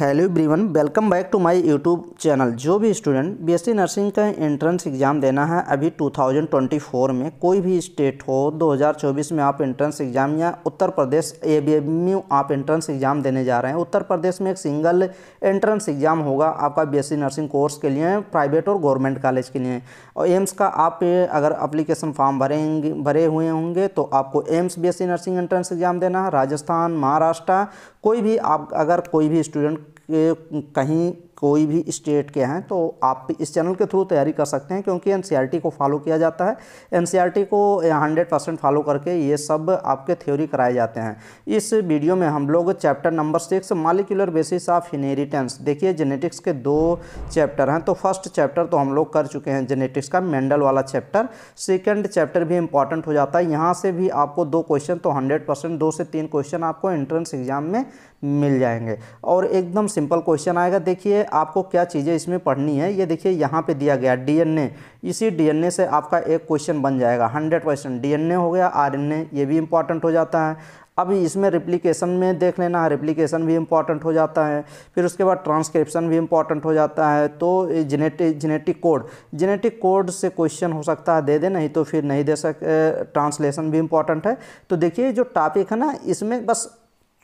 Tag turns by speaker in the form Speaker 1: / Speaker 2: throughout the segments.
Speaker 1: Hello everyone welcome back to my YouTube channel जो भी student BSc nursing का entrance exam देना है, अभी 2024 में, कोई भी स्टेट हो 2024 में आप एंट्रेंस एग्ज़ाम या उत्तर प्रदेश ए बी आप एंट्रेंस एग्ज़ाम देने जा रहे हैं। उत्तर प्रदेश में एक सिंगल एंट्रेंस एग्ज़ाम होगा आपका बीएससी नर्सिंग कोर्स के लिए प्राइवेट और गवर्नमेंट कॉलेज के लिए। और एम्स का आप अगर अप्लीकेशन फॉर्म भरेंगे, भरे हुए होंगे तो आपको AIIMS BSc nursing entrance exam देना है। राजस्थान, महाराष्ट्र, कोई भी आप, अगर कोई भी स्टूडेंट कहीं कोई भी स्टेट के हैं तो आप इस चैनल के थ्रू तैयारी कर सकते हैं, क्योंकि एन को फॉलो किया जाता है। एन को 100 परसेंट फॉलो करके ये सब आपके थ्योरी कराए जाते हैं। इस वीडियो में हम लोग chapter number six molecular basis of inheritance देखिए जेनेटिक्स के दो चैप्टर हैं तो फ़र्स्ट चैप्टर तो हम लोग कर चुके हैं जेनेटिक्स का मेंडल वाला चैप्टर सेकेंड चैप्टर भी इंपॉर्टेंट हो जाता है। यहाँ से भी आपको दो क्वेश्चन तो हंड्रेड दो से तीन क्वेश्चन आपको एंट्रेंस एग्ज़ाम में मिल जाएँगे। और एकदम सिंपल क्वेश्चन आएगा, देखिए आपको क्या चीज़ें इसमें पढ़नी है। ये देखिए यहाँ पे दिया गया डीएनए। इसी डीएनए से आपका एक क्वेश्चन बन जाएगा, हंड्रेड परसेंट डी हो गया, आरएनए ये भी इंपॉर्टेंट हो जाता है। अभी इसमें रिप्लिकेशन में देख लेना है रिप्लिकेशन भी इंपॉर्टेंट हो जाता है। फिर उसके बाद ट्रांसक्रिप्शन भी इंपॉर्टेंट हो जाता है। तो genetic genetic code genetic code से क्वेश्चन हो सकता है, दे दे, नहीं तो फिर नहीं दे सक ट्रांसलेशन भी इंपॉर्टेंट है। तो देखिए जो टॉपिक है ना, इसमें बस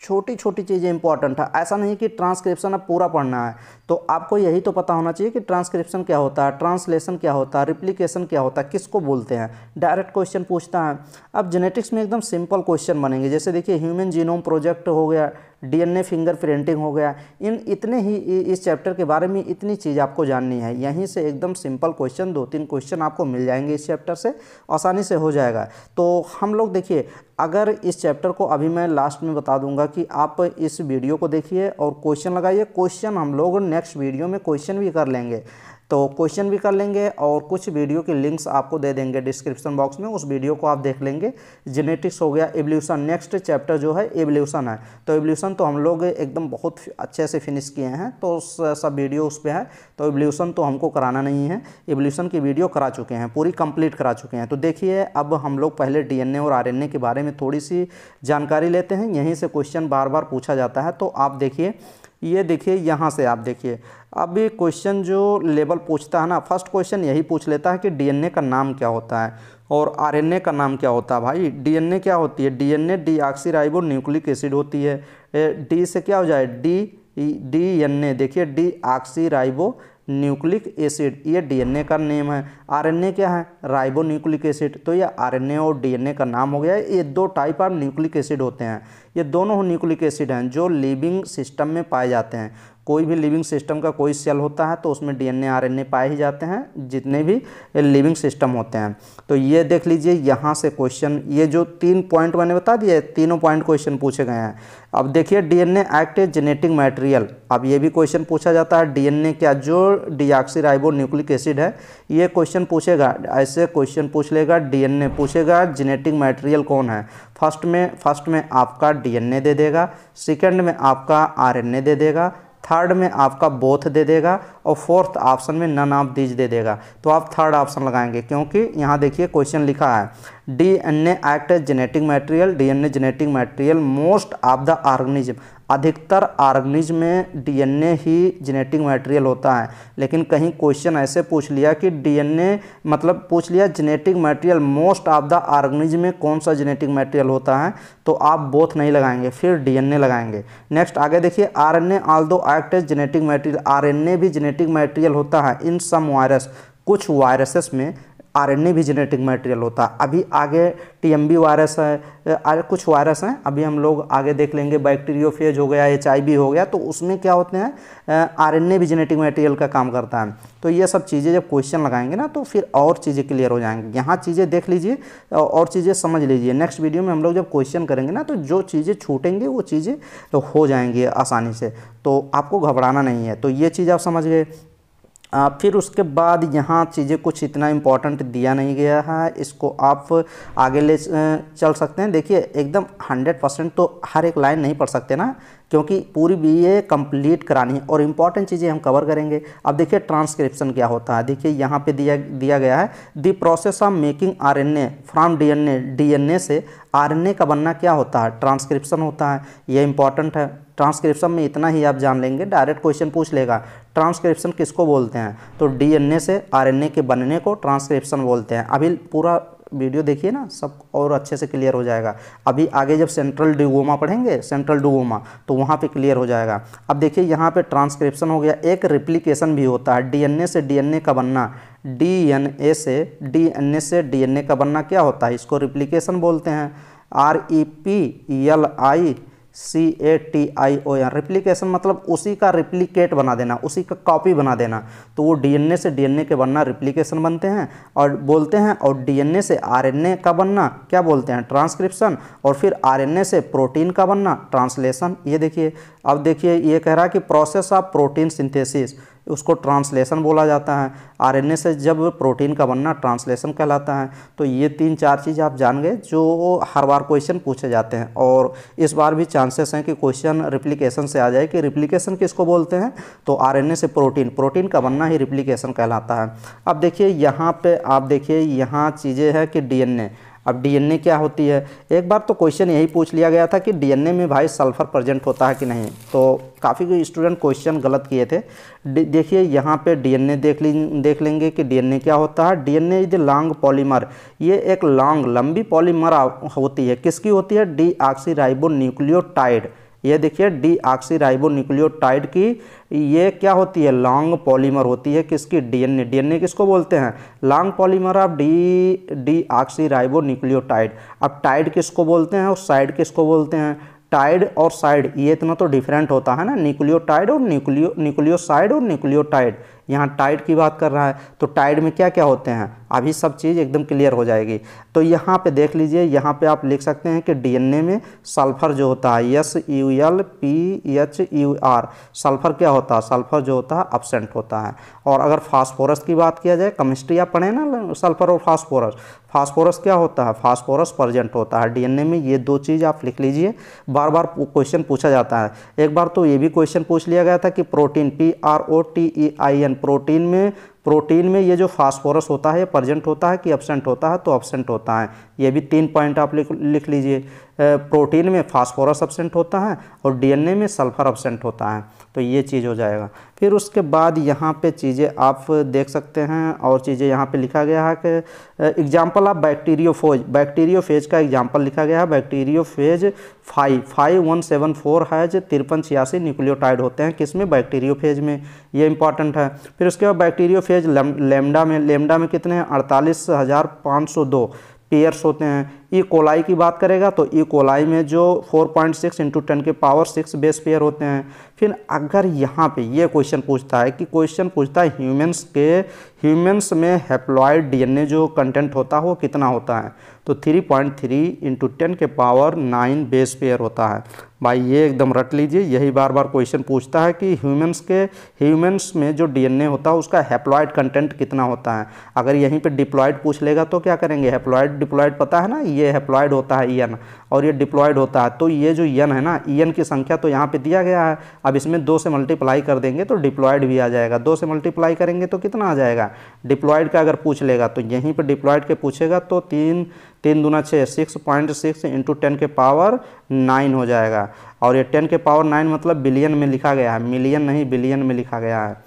Speaker 1: छोटी छोटी चीज़ें इंपॉर्टेंट है ऐसा नहीं कि ट्रांसक्रिप्शन अब पूरा पढ़ना है। तो आपको यही तो पता होना चाहिए कि ट्रांसक्रिप्शन क्या होता है ट्रांसलेशन क्या होता है रिप्लिकेशन क्या होता है, किसको बोलते हैं। डायरेक्ट क्वेश्चन पूछता है। अब जेनेटिक्स में एकदम सिंपल क्वेश्चन बनेंगे। जैसे देखिए ह्यूमन जीनोम प्रोजेक्ट हो गया डीएनए फिंगर प्रिंटिंग हो गया, इन इतने ही इस चैप्टर के बारे में इतनी चीज़ आपको जाननी है। यहीं से एकदम सिंपल क्वेश्चन दो तीन क्वेश्चन आपको मिल जाएँगे इस चैप्टर से, आसानी से हो जाएगा। तो हम लोग देखिए, अगर इस चैप्टर को अभी मैं लास्ट में बता दूँगा कि आप इस वीडियो को देखिए और क्वेश्चन लगाइए। क्वेश्चन हम लोग नेक्स्ट वीडियो में क्वेश्चन भी कर लेंगे। तो क्वेश्चन भी कर लेंगे और कुछ वीडियो की लिंक्स आपको दे देंगे डिस्क्रिप्शन बॉक्स में। उस वीडियो को आप देख लेंगे। जेनेटिक्स हो गया एवल्यूशन नेक्स्ट चैप्टर जो है एवल्यूशन है। तो एवल्यूशन तो हम लोग एकदम बहुत अच्छे से फिनिश किए हैं। तो सब वीडियो उस पर है। तो एवल्यूशन तो हमको कराना नहीं है। एवल्यूशन की वीडियो करा चुके हैं, पूरी कंप्लीट करा चुके हैं। तो देखिए, अब हम लोग पहले डीएनए और आरएनए के बारे में थोड़ी सी जानकारी लेते हैं। यहीं से क्वेश्चन बार बार पूछा जाता है। तो आप देखिए ये देखिए, यहाँ से आप देखिए। अब ये क्वेश्चन जो लेवल पूछता है ना फ़र्स्ट क्वेश्चन यही पूछ लेता है कि डीएनए का नाम क्या होता है और आरएनए का नाम क्या होता है भाई? डीएनए क्या होती है? डीएनए डीऑक्सीराइबो न्यूक्लिक एसिड होती है। डी से क्या हो जाए? डी डी एन ए देखिए डी ऑक्सीराइबो न्यूक्लिक एसिड, ये डीएनए का नेम है। आरएनए क्या है? Ribonucleic acid. तो ये आरएनए और डीएनए का नाम हो गया। है ये दो टाइप ऑफ़ न्यूक्लिक एसिड होते हैं। ये दोनों न्यूक्लिक एसिड हैं जो लिविंग सिस्टम में पाए जाते हैं। कोई भी लिविंग सिस्टम का कोई सेल होता है तो उसमें डीएनए, आरएनए पाए ही जाते हैं, जितने भी लिविंग सिस्टम होते हैं। तो ये देख लीजिए, यहाँ से क्वेश्चन, ये जो तीन पॉइंट मैंने बता दिए तीनों पॉइंट क्वेश्चन पूछे गए हैं। अब देखिए, DNA act a genetic material. अब ये भी क्वेश्चन पूछा जाता है, डीएनए क्या, जो डीऑक्सीराइबो न्यूक्लिक एसिड है, ये क्वेश्चन पूछेगा, ऐसे क्वेश्चन पूछ लेगा, डीएनए पूछेगा, जेनेटिक मटेरियल कौन है? फ़र्स्ट में फ़र्स्ट में आपका डीएनए दे देगा, सेकंड में आपका आरएनए दे देगा थर्ड में आपका बोथ दे देगा और फोर्थ ऑप्शन में नन ऑफ़ दीज दे देगा। तो आप थर्ड ऑप्शन लगाएँगे, क्योंकि यहाँ देखिए क्वेश्चन लिखा है D N act as genetic material DNA genetic material most of the organism अधिकतर ऑर्गेनिज्म में डीएनए ही जेनेटिक मटेरियल होता है। लेकिन कहीं क्वेश्चन ऐसे पूछ लिया कि डीएनए मतलब पूछ लिया genetic material most of the organism में कौन सा जेनेटिक मटेरियल होता है तो आप बोथ नहीं लगाएँगे, फिर डीएनए लगाएँगे। नेक्स्ट आगे देखिए, RNA do act as genetic material RNA भी जेनेटिक मटेरियल होता है इन सम वायरस कुछ वायरसेस में आरएनए भी जेनेटिक मटेरियल होता। है अभी आगे टीएमबी वायरस है आगे कुछ वायरस हैं, अभी हम लोग आगे देख लेंगे। बैक्टीरियोफेज हो गया एच हो गया तो उसमें क्या होते हैं आरएनए भी जेनेटिक मटेरियल का काम करता है। तो ये सब चीज़ें जब क्वेश्चन लगाएँगे ना तो फिर और चीज़ें क्लियर हो जाएँगी। यहाँ चीज़ें देख लीजिए और चीज़ें समझ लीजिए। नेक्स्ट वीडियो में हम लोग जब क्वेश्चन करेंगे ना तो जो चीज़ें छूटेंगी, वो चीज़ें तो हो जाएँगी आसानी से। तो आपको घबराना नहीं है। तो ये चीज़ आप समझ गए। आ, फिर उसके बाद यहाँ चीज़ें कुछ इतना इम्पोर्टेंट दिया नहीं गया है। इसको आप आगे ले चल सकते हैं। देखिए एकदम हंड्रेड परसेंट तो हर एक लाइन नहीं पढ़ सकते ना क्योंकि पूरी बी ए कंप्लीट करानी है और इंपॉर्टेंट चीज़ें हम कवर करेंगे। अब देखिए ट्रांसक्रिप्शन क्या होता है? देखिए यहाँ पे दिया दिया गया है the process of making R N A from D N A D N A से आर एन ए का बनना क्या होता है? ट्रांसक्रिप्शन होता है। ये इंपॉर्टेंट है। ट्रांसक्रिप्शन में इतना ही आप जान लेंगे। डायरेक्ट क्वेश्चन पूछ लेगा। ट्रांसक्रिप्शन किसको बोलते हैं? तो डीएनए से आरएनए के बनने को ट्रांसक्रिप्शन बोलते हैं। अभी पूरा वीडियो देखिए ना, सब और अच्छे से क्लियर हो जाएगा। अभी आगे जब सेंट्रल डिगोमा पढ़ेंगे सेंट्रल डिगोमा तो वहाँ पे क्लियर हो जाएगा। अब देखिए, यहाँ पे ट्रांसक्रिप्शन हो गया। एक रिप्लिकेशन भी होता है। डीएनए से डीएनए का बनना डीएनए से डीएनए से डीएनए का बनना क्या होता है? इसको रिप्लिकेशन बोलते हैं। R E P L I C A T I O N replication मतलब उसी का रिप्लीकेट बना देना, उसी का कॉपी बना देना। तो वो डीएनए से डीएनए के बनना रिप्लीकेशन बनते हैं और बोलते हैं, और डीएनए से आरएनए का बनना, क्या बोलते हैं? ट्रांसक्रिप्शन और फिर आरएनए से प्रोटीन का बनना ट्रांसलेशन ये देखिए, अब देखिए, ये कह रहा है कि प्रोसेस ऑफ़ प्रोटीन सिंथेसिस उसको ट्रांसलेशन बोला जाता है। आरएनए से जब प्रोटीन का बनना ट्रांसलेशन कहलाता है। तो ये तीन चार चीज़ आप जान गए, जो हर बार क्वेश्चन पूछे जाते हैं। और इस बार भी चांसेस हैं कि क्वेश्चन रिप्लिकेशन से आ जाए कि रिप्लिकेशन किसको बोलते हैं? तो आरएनए से प्रोटीन प्रोटीन का बनना ही रिप्लीकेशन कहलाता है। अब देखिए, यहाँ पर आप देखिए, यहाँ चीज़ें हैं कि डीएनए। अब डीएनए क्या होती है? एक बार तो क्वेश्चन यही पूछ लिया गया था कि डीएनए में भाई सल्फ़र प्रेजेंट होता है कि नहीं? तो काफ़ी स्टूडेंट क्वेश्चन गलत किए थे। देखिए, यहाँ पे डीएनए देख ली, देख लेंगे कि डीएनए क्या होता है। डीएनए इज़ लॉन्ग पॉलीमर ये एक लॉन्ग लंबी पॉलीमर होती है। किसकी होती है? डी न्यूक्लियोटाइड ये देखिए डी ऑक्सीराइबो न्यूक्लियोटाइड की ये क्या होती है? लॉन्ग पॉलीमर होती है। किसकी? डीएनए। डीएनए किसको बोलते हैं? Long polymer of D deoxyribonucleotide अब टाइड किसको बोलते हैं? और साइड किसको बोलते हैं? टाइड और साइड, ये इतना तो डिफरेंट होता है ना? न्यूक्लियोटाइड और न्यूक्लियो, न्यूक्लियोसाइड और न्यूक्लियोटाइड। यहाँ टाइड की बात कर रहा है तो टाइड में क्या क्या होते हैं? अभी सब चीज़ एकदम क्लियर हो जाएगी। तो यहाँ पे देख लीजिए, यहाँ पे आप लिख सकते हैं कि डीएनए में सल्फ़र जो होता है S U L P H U R sulphur क्या होता है? सल्फ़र जो होता है अपसेंट होता है। और अगर फास्फोरस की बात किया जाए केमिस्ट्री आप पढ़े ना सल्फ़र और फास्फोरस फास्फोरस क्या होता है? फास्फोरस प्रजेंट होता है। डीएनए में ये दो चीज़ आप लिख लीजिए। बार बार क्वेश्चन पूछा जाता है। एक बार तो ये भी क्वेश्चन पूछ लिया गया था कि protein P R O T E I N protein में प्रोटीन में ये जो फास्फोरस होता है, ये प्रजेंट होता है कि एबसेंट होता है? तो एबसेंट होता है। ये भी तीन पॉइंट आप लिख लिख लीजिए। प्रोटीन में फास्फोरस एबसेंट होता है और डीएनए में सल्फ़र एबसेंट होता है। तो ये चीज़ हो जाएगा। फिर उसके बाद यहाँ पे चीज़ें आप देख सकते हैं और चीज़ें यहाँ पे लिखा गया है कि एग्ज़ाम्पल ऑफ़ बैक्टीरियोफोज बैक्टीरियोफेज का एग्ज़ाम्पल लिखा गया है। Bacteriophage five five one seven four है जो तिरपन छियासी न्यूक्लियोटाइड होते हैं। किसमें बैक्टीरियोफेज में। ये इंपॉर्टेंट है। फिर उसके बाद बैक्टीरियोफेज लेमडा में। लेमडा में कितने हैं? अड़तालीस हज़ार पाँच सौ दो। पेयर्स होते हैं। ई कोलाई की बात करेगा तो ई कोलाई में जो 4.6 पॉइंट सिक्स इंटू टेन के पावर सिक्स बेस पेयर होते हैं। फिर अगर यहाँ पे ये क्वेश्चन पूछता है कि क्वेश्चन पूछता है ह्यूमंस के ह्यूमंस में हेप्लॉयड डीएनए जो कंटेंट होता है वो कितना होता है? तो 3.3 पॉइंट थ्री इंटू टेन के पावर नाइन बेस पेयर होता है। भाई, ये एकदम रट लीजिए, यही बार बार क्वेश्चन पूछता है कि ह्यूमंस के ह्यूमंस में जो डीएनए होता है, उसका हेप्लॉइड कंटेंट कितना होता है? अगर यहीं पे डिप्लॉइड पूछ लेगा तो क्या करेंगे? हेप्लॉइड डिप्लॉइड पता है ना? ये हेप्लॉइड होता है ईएन और ये डिप्लॉयड होता है। तो ये जो ईएन है ना ईएन की संख्या तो यहाँ पर दिया गया है। अब इसमें दो से मल्टीप्लाई कर देंगे तो डिप्लॉयड भी आ जाएगा। दो से मल्टीप्लाई करेंगे तो कितना आ जाएगा? डिप्लॉयड का अगर पूछ लेगा तो यहीं पर डिप्लॉयड के पूछेगा तो तीन तीन दूना छः six point six into ten के पावर नाइन हो जाएगा। और ये टेन के पावर नाइन मतलब बिलियन में लिखा गया है। मिलियन नहीं बिलियन में लिखा गया है।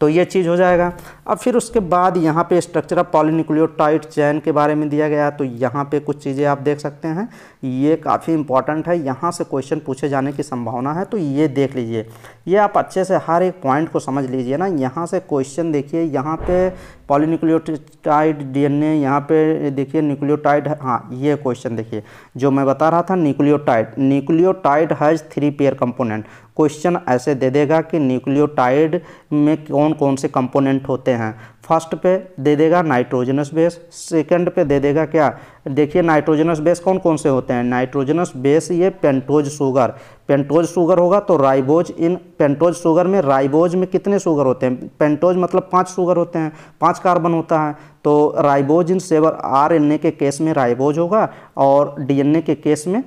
Speaker 1: तो ये चीज़ हो जाएगा। अब फिर उसके बाद यहाँ पे स्ट्रक्चर ऑफ़ पॉलीनिक्लियोटाइड चैन के बारे में दिया गया तो यहाँ पे कुछ चीज़ें आप देख सकते हैं। ये काफ़ी इंपॉर्टेंट है। यहाँ से क्वेश्चन पूछे जाने की संभावना है। तो ये देख लीजिए। ये आप अच्छे से हर एक पॉइंट को समझ लीजिए ना। यहाँ से क्वेश्चन देखिए। यहाँ पे पॉलीन्यूक्लियोटाइड डीएनए, यहाँ पे देखिए न्यूक्लियोटाइड हाँ ये क्वेश्चन देखिए, जो मैं बता रहा था nucleotide nucleotide has three pair component question ऐसे दे देगा कि न्यूक्लियोटाइड में कौन कौन से कंपोनेंट होते हैं। फ़र्स्ट पे दे देगा नाइट्रोजनस बेस, सेकंड पे दे देगा क्या? देखिए नाइट्रोजनस बेस कौन कौन से होते हैं? नाइट्रोजनस बेस ये पेंटोज शुगर। पेंटोज शुगर होगा तो राइबोज, इन पेंटोज शुगर में राइबोज में कितने शुगर होते हैं? पेंटोज मतलब पाँच शुगर होते हैं, पाँच कार्बन होता है। तो राइबोज इन सेवर आर एन ए के केस में राइबोज होगा और डी डीएनए के केस में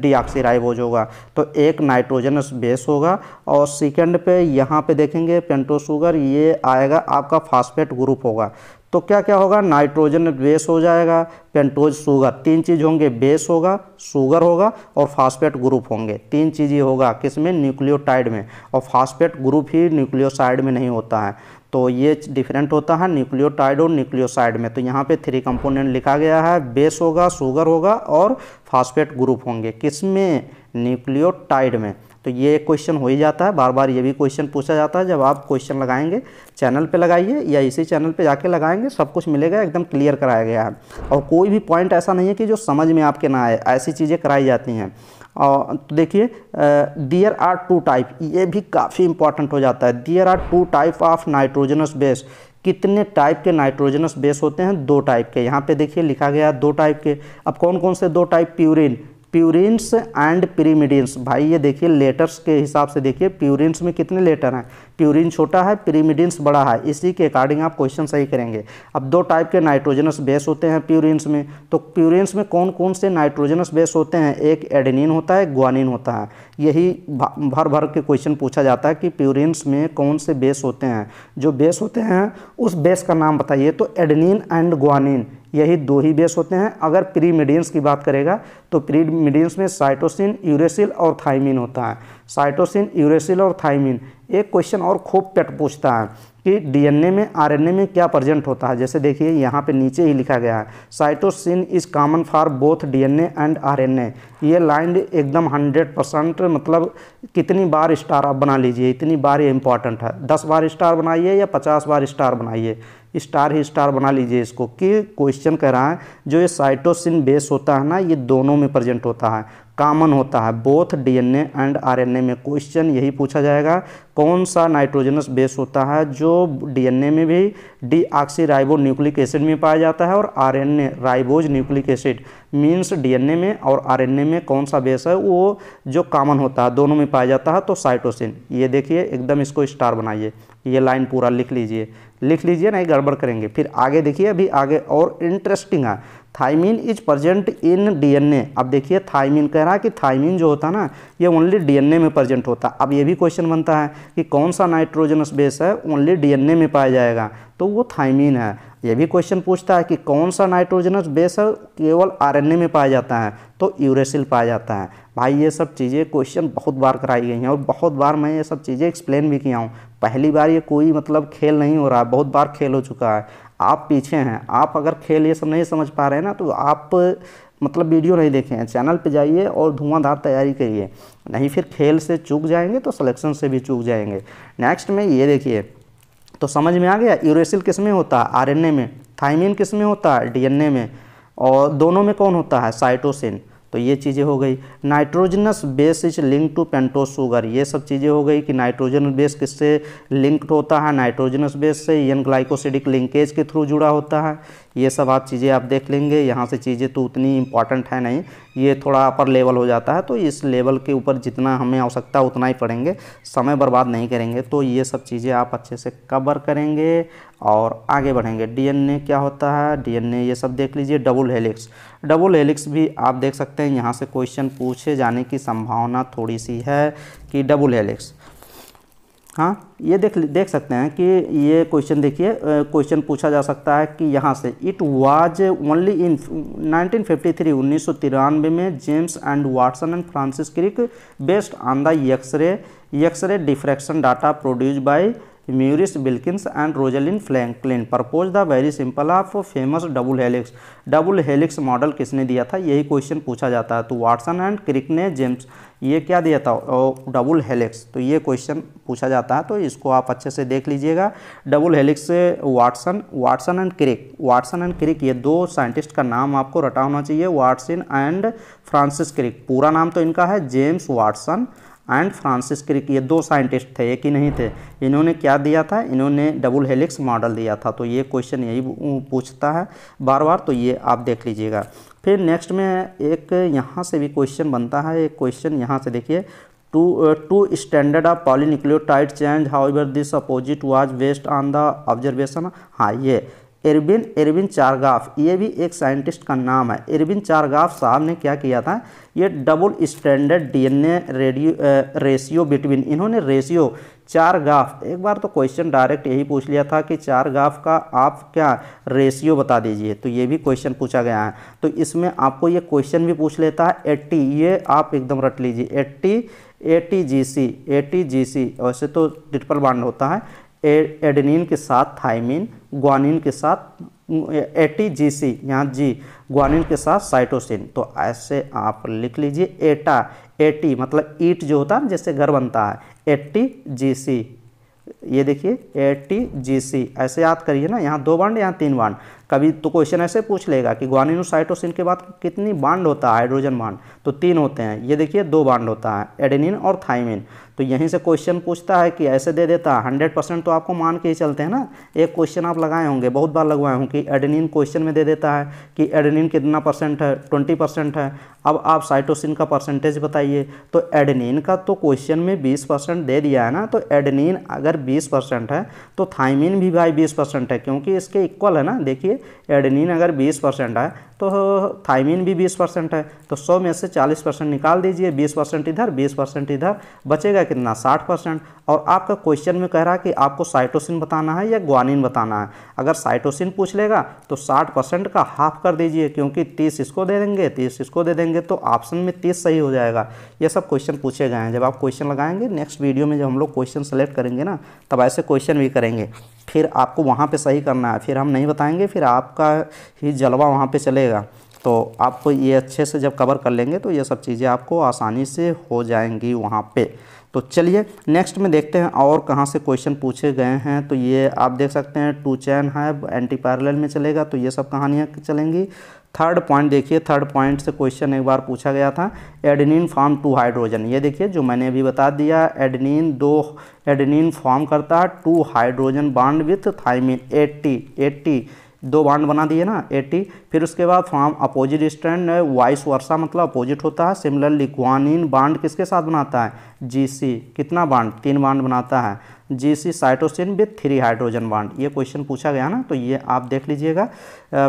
Speaker 1: डीऑक्सी राइबोज होगा। तो एक नाइट्रोजनस बेस होगा और सेकंड पे यहाँ पे देखेंगे पेंटो शुगर, ये आएगा, आपका फास्फेट ग्रुप होगा। तो क्या क्या होगा? नाइट्रोजन बेस हो जाएगा, पेंटोज शुगर, तीन चीज़ होंगे, बेस होगा, शुगर होगा और फास्फेट ग्रुप होंगे। तीन चीज़ ही होगा किसमें न्यूक्लियोटाइड में। और फास्फेट ग्रुप ही न्यूक्लियोसाइड में नहीं होता है। तो ये डिफरेंट होता है न्यूक्लियोटाइड और न्यूक्लियोसाइड में। तो यहाँ पे थ्री कंपोनेंट लिखा गया है। बेस होगा शुगर होगा और फास्फेट ग्रुप होंगे। किसमें? न्यूक्लियोटाइड में। तो ये क्वेश्चन हो ही जाता है। बार बार ये भी क्वेश्चन पूछा जाता है। जब आप क्वेश्चन लगाएँगे चैनल पे लगाइए या इसी चैनल पे जाके लगाएँगे, सब कुछ मिलेगा, एकदम क्लियर कराया गया है। और कोई भी पॉइंट ऐसा नहीं है कि जो समझ में आपके ना आए। ऐसी चीज़ें कराई जाती हैं। और तो देखिए दियर आर टू टाइप ये भी काफ़ी इंपॉर्टेंट हो जाता है। There are two type of nitrogenous base कितने टाइप के नाइट्रोजनस बेस होते हैं? दो टाइप के। यहाँ पे देखिए, लिखा गया दो टाइप के। अब कौन कौन से दो type purine purines and pyrimidines भाई, ये देखिए लेटर्स के हिसाब से देखिए प्यूरिन्स में कितने लेटर हैं? प्यूरिन छोटा है पिरीमिडियंस बड़ा है। इसी के अकॉर्डिंग आप क्वेश्चन सही करेंगे। अब दो टाइप के नाइट्रोजनस बेस होते हैं प्यूरिन्स में। तो प्यूरिन्स में कौन कौन से नाइट्रोजनस बेस होते हैं? एक एडेनिन होता है ग्वानिन होता है। यही भर भर के क्वेश्चन पूछा जाता है कि प्यूरिन्स में कौन से बेस होते हैं। जो बेस होते हैं, उस बेस का नाम बताइए। तो एडेनिन एंड ग्वानिन यही दो ही बेस होते हैं। अगर प्री मीडियंस की बात करेगा तो प्री मीडियंस में साइटोसिन यूरेसिल और थाइमिन होता है। साइटोसिन यूरेसिल और थाइमिन एक क्वेश्चन और खूब पेट पूछता है कि डीएनए में आरएनए में क्या प्रजेंट होता है। जैसे देखिए, यहाँ पे नीचे ही लिखा गया है cytosine is common for both DNA and RNA ये लाइन एकदम 100 परसेंट मतलब कितनी बार स्टार आप बना लीजिए, इतनी बार ये इंपॉर्टेंट है। 10 बार स्टार बनाइए या 50 बार स्टार बनाइए। स्टार ही स्टार बना लीजिए इसको, कि क्वेश्चन कह रहा है, जो ये साइटोसिन बेस होता है ना, ये दोनों में प्रेजेंट होता है। कॉमन होता है। बोथ डीएनए एंड आरएनए में क्वेश्चन यही पूछा जाएगा, कौन सा नाइट्रोजनस बेस होता है, जो डीएनए में भी D oxy ribo nucleic acid में पाया जाता है और RNA ribose nucleic acid means DNA में और आरएनए में कौन सा बेस है, वो जो कॉमन होता है, दोनों में पाया जाता है तो साइटोसिन ये देखिए, एकदम इसको स्टार बनाइए। ये लाइन पूरा लिख लीजिए। लिख लीजिए नहीं गड़बड़ करेंगे। फिर आगे देखिए, अभी आगे और इंटरेस्टिंग है। Thymine is present in DNA अब देखिए थाइमिन कह रहा है कि थाइमिन जो होता है ना, ये ओनली डीएनए में प्रजेंट होता है। अब ये भी क्वेश्चन बनता है कि कौन सा नाइट्रोजनस बेस है ओनली डीएनए में पाया जाएगा। तो वो थाइमिन है। ये भी क्वेश्चन पूछता है कि कौन सा नाइट्रोजनस बेस केवल आरएनए में पाया जाता है? तो यूरेसिल पाया जाता है। भाई, ये सब चीज़ें क्वेश्चन बहुत बार कराई गई हैं और बहुत बार मैं ये सब चीज़ें एक्सप्लेन भी किया हूँ। पहली बार ये कोई मतलब खेल नहीं हो रहा, बहुत बार खेल हो चुका है। आप पीछे हैं। आप अगर खेल ये सब नहीं समझ पा रहे हैं ना तो आप मतलब वीडियो नहीं देखे हैं। चैनल पे जाइए और धुआंधार तैयारी करिए। नहीं, फिर खेल से चूक जाएँगे तो सिलेक्शन से भी चूक जाएँगे। नेक्स्ट में ये देखिए। तो समझ में आ गया? यूरेसिल किसमें होता? है आरएनए में। थाइमिन किसमें होता? है डीएनए में। और दोनों में कौन होता है? साइटोसिन। तो ये चीज़ें हो गई। Nitrogenous base is link to pentose sugar. ये सब चीज़ें हो गई कि नाइट्रोजन बेस किससे लिंक्ड होता है? नाइट्रोजनस बेस से एन ग्लाइकोसिडिक लिंकेज के थ्रू जुड़ा होता है। ये सब आप चीज़ें आप देख लेंगे। यहाँ से चीज़ें तो उतनी इंपॉर्टेंट है नहीं। ये थोड़ा अपर लेवल हो जाता है। तो इस लेवल के ऊपर जितना हमें आवश्यकता, उतना ही पढ़ेंगे। समय बर्बाद नहीं करेंगे। तो ये सब चीज़ें आप अच्छे से कवर करेंगे और आगे बढ़ेंगे। डीएनए क्या होता है? डीएनए ये सब देख लीजिए। डबल हेलिक्स डबल हेलिक्स भी आप देख सकते हैं। यहाँ से क्वेश्चन पूछे जाने की संभावना थोड़ी सी है कि डबल हेलिक्स हाँ ये देख देख सकते हैं कि ये क्वेश्चन देखिए क्वेश्चन पूछा जा सकता है कि यहाँ से इट वाज ओनली इन 1953 उन्नीस में James and Watson and Francis Crick based on the X ray X ray diffraction data produce by Maurice Wilkins and Rosalind Franklin propose the very simple of famous double helix. Double helix model किसने दिया था? यही question पूछा जाता है। तो Watson and क्रिक ने James, ये क्या दिया था? Double helix. तो ये क्वेश्चन पूछा जाता है। तो इसको आप अच्छे से देख लीजिएगा। Double helix Watson Watson and Crick. Watson and Crick, ये दो साइंटिस्ट का नाम आपको रटा होना चाहिए। Watson and Francis Crick. पूरा नाम तो इनका है। James Watson and Francis Crick ये दो साइंटिस्ट थे, एक ही नहीं थे। इन्होंने क्या दिया था? इन्होंने डबल हेलिक्स मॉडल दिया था। तो ये क्वेश्चन यही पूछता है बार बार तो ये आप देख लीजिएगा। फिर नेक्स्ट में एक यहाँ से भी क्वेश्चन बनता है। एक क्वेश्चन यहाँ से देखिए। Two two standard of polynucleotide change, however this opposite was based on the observation? हाँ ये। Erwin Erwin Chargaff. ये भी एक साइंटिस्ट का नाम है। एरबिन चारगाफ साहब ने क्या किया था? ये double standard DNA radio ratio between इन्होंने रेशियो चार गाफ एक बार तो क्वेश्चन डायरेक्ट यही पूछ लिया था कि चार गाफ का आप क्या रेशियो बता दीजिए? तो ये भी क्वेश्चन पूछा गया है। तो इसमें आपको ये क्वेश्चन भी पूछ लेता है। एट्टी, ये आप एकदम रट लीजिए। AT A T G C A T G C. वैसे तो ट्रिपल बाड होता है। एडेनिन के साथ थाइमिन ग्वानिन के साथ, ए टी जी सी यहाँ जी, ग्वानिन के साथ साइटोसिन। तो ऐसे आप लिख लीजिए, एटा, एटी मतलब ईट जो होता है जैसे घर बनता है एट्टी जी सी ये देखिए ए टी जी सी ऐसे याद करिए ना, यहाँ दो बांड, यहाँ तीन बांड। कभी तो क्वेश्चन ऐसे पूछ लेगा कि ग्वानिन और साइटोसिन के बाद कितनी बांड होता है, हाइड्रोजन बांड? तो तीन होते हैं। ये देखिए, दो बांड होता है, एडेनिन और थाइमिन तो यहीं से क्वेश्चन पूछता है कि ऐसे दे देता है हंड्रेड परसेंट तो आपको मान के ही चलते हैं ना। एक क्वेश्चन आप लगाए होंगे, बहुत बार लगवाए होंगे कि एडनिन क्वेश्चन में दे देता है कि एडनिन कितना परसेंट है ट्वेंटी परसेंट है। अब आप साइटोसिन का परसेंटेज बताइए तो एडेनिन का तो क्वेश्चन में बीस परसेंट दे दिया है ना तो एडेनिन अगर बीस परसेंट है तो थाइमिन भी भाई बीस परसेंट है, क्योंकि इसके इक्वल है ना, देखिए एडेनिन अगर 20 परसेंट है तो थाइमिन भी 20 परसेंट है तो 100 में से 40 परसेंट निकाल दीजिए 20 परसेंट इधर 20 परसेंट इधर, बचेगा कितना 60 परसेंट और आपका क्वेश्चन में कह रहा है कि आपको साइटोसिन बताना है या ग्वानिन बताना है। अगर साइटोसिन पूछ लेगा तो 60 परसेंट का हाफ़ कर दीजिए, क्योंकि 30 इसको दे देंगे 30 इसको दे देंगे। तो ऑप्शन में 30 सही हो जाएगा। ये सब क्वेश्चन पूछे गए हैं। जब आप क्वेश्चन लगाएँगे नेक्स्ट वीडियो में जब हम लोग क्वेश्चन सेलेक्ट करेंगे ना, तब ऐसे क्वेश्चन भी करेंगे। फिर आपको वहाँ पे सही करना है। फिर हम नहीं बताएँगे, फिर आपका ही जलवा वहाँ पे चलेगा। तो आपको ये अच्छे से जब कवर कर लेंगे तो ये सब चीज़ें आपको आसानी से हो जाएँगी वहाँ पे। तो चलिए नेक्स्ट में देखते हैं और कहाँ से क्वेश्चन पूछे गए हैं। तो ये आप देख सकते हैं टू चैन है एंटी पैरेलल में चलेगा। तो ये सब कहानियाँ चलेंगी। थर्ड पॉइंट देखिए थर्ड पॉइंट से क्वेश्चन एक बार पूछा गया था एडनिन फॉर्म टू हाइड्रोजन ये देखिए, जो मैंने अभी बता दिया एडनिन दो एडनिन फॉर्म करता है two hydrogen bond with thymine AT AT दो बाड बना दिए ना एटी फिर उसके बाद form opposite strand vice versa मतलब अपोजिट होता है। सिमिलरली ग्वानिन बाड किसके साथ बनाता है? जीसी कितना बाड तीन बाड बनाता है। GC cytosine with three hydrogen बाड ये क्वेश्चन पूछा गया ना तो ये आप देख लीजिएगा।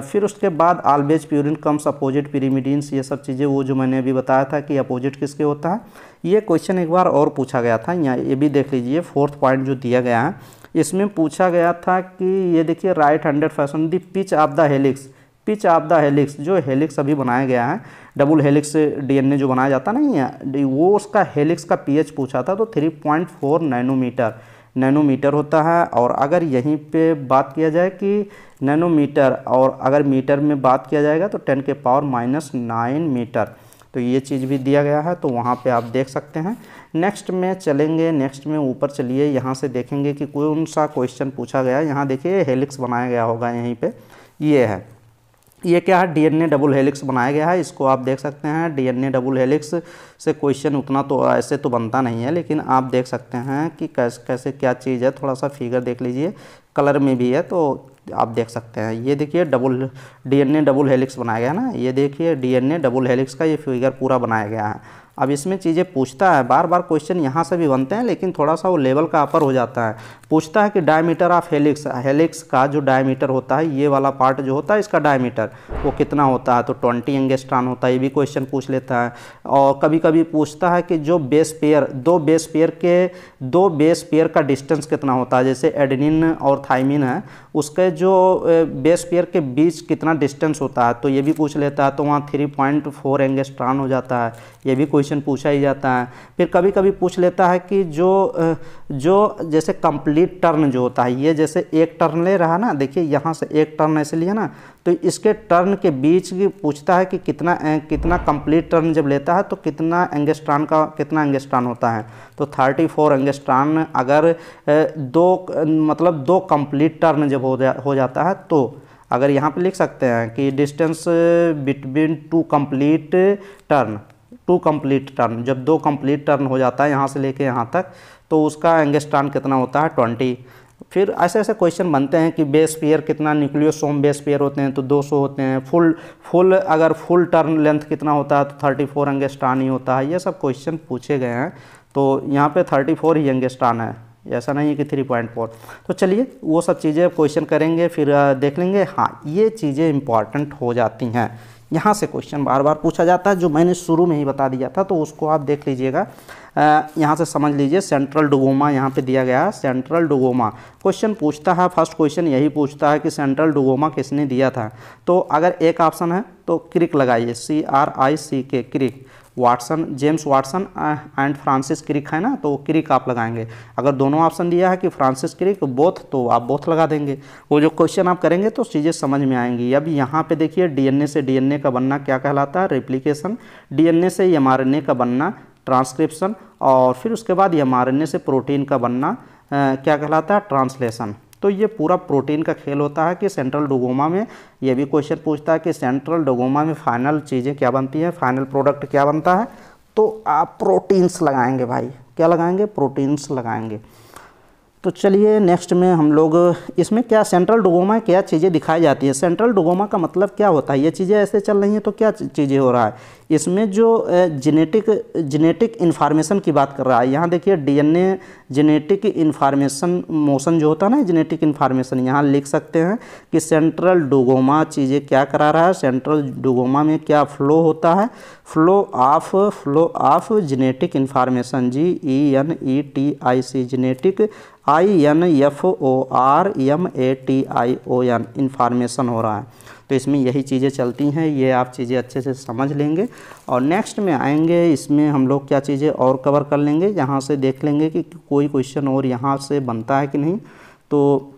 Speaker 1: फिर उसके बाद always purine comes opposite pyrimidines ये सब चीज़ें, वो जो मैंने अभी बताया था कि अपोजिट किसके होता है। ये क्वेश्चन एक बार और पूछा गया था, यहाँ ये भी देख लीजिए फोर्थ पॉइंट जो दिया गया है। इसमें पूछा गया था कि ये देखिए right handed fashion the pitch of the helix pitch of the helix जो हेलिक्स अभी बनाया गया है डबल हेलिक्स डीएनए जो बनाया जाता नहीं है वो उसका हेलिक्स का पीएच पूछा था तो 3.4 नैनोमीटर नैनोमीटर होता है। और अगर यहीं पे बात किया जाए कि नैनोमीटर और अगर मीटर में बात किया जाएगा तो 10 के पावर माइनस नाइन मीटर तो ये चीज़ भी दिया गया है तो वहाँ पे आप देख सकते हैं। नेक्स्ट में चलेंगे, नेक्स्ट में ऊपर चलिए, यहाँ से देखेंगे कि कौन सा क्वेश्चन पूछा गया। यहाँ देखिए, हेलिक्स बनाया गया होगा यहीं पे। ये है। ये क्या है? डीएनए डबल हेलिक्स बनाया गया है। इसको आप देख सकते हैं। डीएनए डबल हेलिक्स से क्वेश्चन उतना तो ऐसे तो बनता नहीं है, लेकिन आप देख सकते हैं कि कैसे कैसे क्या चीज़ है, थोड़ा सा फिगर देख लीजिए। कलर में भी है तो आप देख सकते हैं। ये देखिए डबल डीएनए डबल हेलिक्स बनाया गया ना। ये देखिए डीएनए डबल हेलिक्स का ये फिगर पूरा बनाया गया है। अब इसमें चीज़ें पूछता है बार बार क्वेश्चन यहाँ से भी बनते हैं, लेकिन थोड़ा सा वो लेवल का अपर हो जाता है। पूछता है कि डायमीटर ऑफ़ हेलिक्स हेलिक्स का जो डायमीटर होता है, ये वाला पार्ट जो होता है, इसका डायमीटर वो कितना होता है? तो ट्वेंटी एंगेस्ट्रान होता है, ये भी क्वेश्चन पूछ लेता है। और कभी कभी पूछता है कि जो बेस पेयर दो बेस पेयर के, दो बेस पेयर का डिस्टेंस कितना होता है? जैसे एडनिन और थाइमिन है, उसके जो बेस पेयर के बीच कितना डिस्टेंस होता है? तो ये भी पूछ लेता है तो वहाँ थ्री पॉइंट फोर एंगेस्ट्रान हो जाता है। ये भी क्वेश्चन पूछा ही जाता है। फिर कभी कभी पूछ लेता है कि जो जो, जैसे कंप्लीट टर्न जो होता है, ये जैसे एक टर्न ले रहा ना, देखिए यहाँ से एक टर्न ऐसे लिया ना तो इसके टर्न के बीच की पूछता है कि कितना कितना कंप्लीट टर्न जब लेता है तो कितना एंगेस्ट्रान का, कितना एंगेस्ट्रान होता है। तो 34 फोर एंगेस्ट्रान अगर दो मतलब दो कंप्लीट टर्न जब हो जा, हो जाता है तो अगर यहाँ पे लिख सकते हैं कि distance between two complete turn two complete turn जब दो कंप्लीट टर्न हो जाता है यहाँ से लेके यहाँ तक तो उसका एंगस्ट्रान कितना होता है? ट्वेंटी। फिर ऐसे ऐसे क्वेश्चन बनते हैं कि बेस पेयर कितना न्यूक्लियोसोम बेस पेयर होते हैं तो 200 होते हैं। फुल फुल अगर फुल टर्न लेंथ कितना होता है तो 34 फोर एंगेस्टान ही होता है। ये सब क्वेश्चन पूछे गए हैं। तो यहाँ पे 34 ही एंगेस्टान है। ऐसा नहीं है कि 3.4 तो चलिए, वो सब चीज़ें क्वेश्चन करेंगे, फिर देख लेंगे। हाँ ये चीज़ें इंपॉर्टेंट हो जाती हैं। यहाँ से क्वेश्चन बार बार पूछा जाता है, जो मैंने शुरू में ही बता दिया था तो उसको आप देख लीजिएगा। यहाँ से समझ लीजिए सेंट्रल डुगोमा यहाँ पे दिया गया है सेंट्रल डुगोमा क्वेश्चन पूछता है फ़र्स्ट क्वेश्चन यही पूछता है कि सेंट्रल डुगोमा किसने दिया था? तो अगर एक ऑप्शन है तो क्रिक लगाइए C R I C K Crick. Watson, James Watson and Francis Crick है ना तो क्रिक आप लगाएँगे। अगर दोनों ऑप्शन दिया है कि फ्रांसिस क्रिक बोथ तो आप बोथ लगा देंगे। वो जो क्वेश्चन आप करेंगे तो चीज़ें समझ में आएँगी। अब यहाँ पे देखिए, डीएनए से डीएनए का बनना क्या कहलाता है? रेप्लिकेशन डीएनए से एमआरएनए का बनना ट्रांसक्रिप्शन और फिर उसके बाद एम से प्रोटीन का बनना क्या कहलाता है? ट्रांसलेशन तो ये पूरा प्रोटीन का खेल होता है कि सेंट्रल डोगोमा में, ये भी क्वेश्चन पूछता है कि सेंट्रल डोगोमा में फाइनल चीज़ें क्या बनती हैं फाइनल प्रोडक्ट क्या बनता है? तो आप प्रोटीन्स लगाएँगे भाई। क्या लगाएँगे? प्रोटीन्स लगाएँगे। तो चलिए नेक्स्ट में हम लोग, इसमें क्या सेंट्रल डोगोमा क्या चीज़ें दिखाई जाती है? सेंट्रल डोगोमा का मतलब क्या होता है? ये चीज़ें ऐसे चल रही हैं तो क्या चीज़ें हो रहा है? इसमें जो जेनेटिक जेनेटिक इन्फॉर्मेशन की बात कर रहा है, यहाँ देखिए डीएनए जेनेटिक इन्फॉर्मेशन मोशन जो होता है ना जेनेटिक इन्फॉर्मेशन यहाँ लिख सकते हैं कि सेंट्रल डोगोमा चीज़ें क्या करा रहा है सेंट्रल डोगोमा में क्या फ्लो होता है? Flow of flow of genetic information G E N E T I C genetic I N F O R M A T I O N information हो रहा है। तो इसमें यही चीज़ें चलती हैं, ये आप चीज़ें अच्छे से समझ लेंगे। और नेक्स्ट में आएँगे, इसमें हम लोग क्या चीज़ें और कवर कर लेंगे, यहाँ से देख लेंगे कि कोई क्वेश्चन और यहाँ से बनता है कि नहीं। तो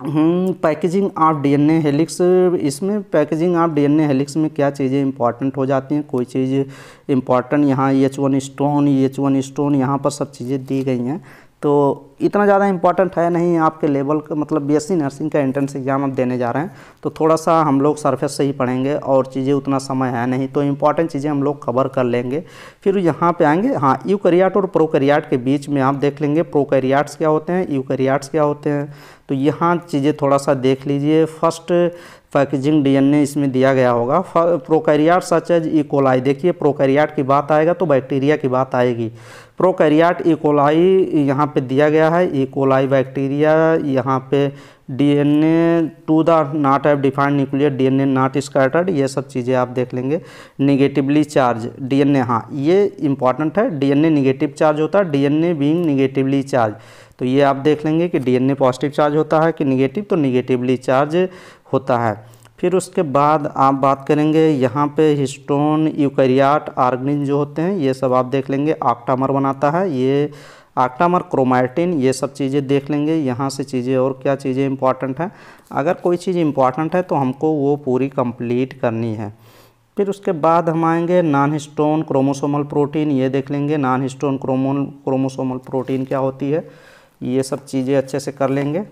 Speaker 1: पैकेजिंग ऑफ़ डीएनए हेलिक्स इसमें पैकेजिंग ऑफ़ डीएनए हेलिक्स में क्या चीज़ें इंपॉर्टेंट हो जाती हैं? कोई चीज़ इंपॉर्टेंट यहाँ H one histone H one histone यहाँ पर सब चीज़ें दी गई हैं। तो इतना ज़्यादा इंपॉर्टेंट है नहीं आपके लेवल का मतलब बीएससी नर्सिंग का एंट्रेंस एग्ज़ाम आप देने जा रहे हैं तो थोड़ा सा हम लोग सरफेस से ही पढ़ेंगे और चीज़ें उतना समय है नहीं तो इंपॉर्टेंट चीज़ें हम लोग कवर कर लेंगे। फिर यहाँ पे आएँगे हाँ यूकरियाट और प्रोकरियाट के बीच में आप देख लेंगे प्रोकरियाट्स क्या होते हैं यूकरियाट्स क्या होते हैं तो यहाँ चीज़ें थोड़ा सा देख लीजिए। फ़र्स्ट पैकेजिंग डीएनए इसमें दिया गया होगा। Prokaryote such as E coli देखिए प्रोकैरियाट की बात आएगा तो बैक्टीरिया की बात आएगी। प्रोकैरियाट इकोलाई यहाँ पे दिया गया है। इकोलाई बैक्टीरिया यहाँ पे DNA to the not have defined nuclear DNA not scattered ये सब चीज़ें आप देख लेंगे। निगेटिवली चार्ज डीएनए हाँ ये इंपॉर्टेंट है। डीएनए निगेटिव चार्ज होता है डीएनए बीइंग निगेटिवली चार्ज तो ये आप देख लेंगे कि डीएनए पॉजिटिव चार्ज होता है कि निगेटिव तो निगेटिवली चार्ज होता है। फिर उसके बाद आप बात करेंगे यहाँ पे हिस्टोन, यूकरियाट, आर्गनिन जो होते हैं, ये सब आप देख लेंगे। आक्टामर बनाता है, ये आक्टामर क्रोमाइटिन, ये सब चीज़ें देख लेंगे। यहाँ से चीज़ें और क्या चीज़ें इंपॉर्टेंट हैं? अगर कोई चीज़ इंपॉर्टेंट है तो हमको वो पूरी कंप्लीट करनी है। फिर उसके बाद हम आएँगे नॉन हिस्टोन क्रोमोसोमल प्रोटीन ये देख लेंगे। Non histone chromo chromosomal protein क्या होती है? ये सब चीज़ें अच्छे से कर लेंगे।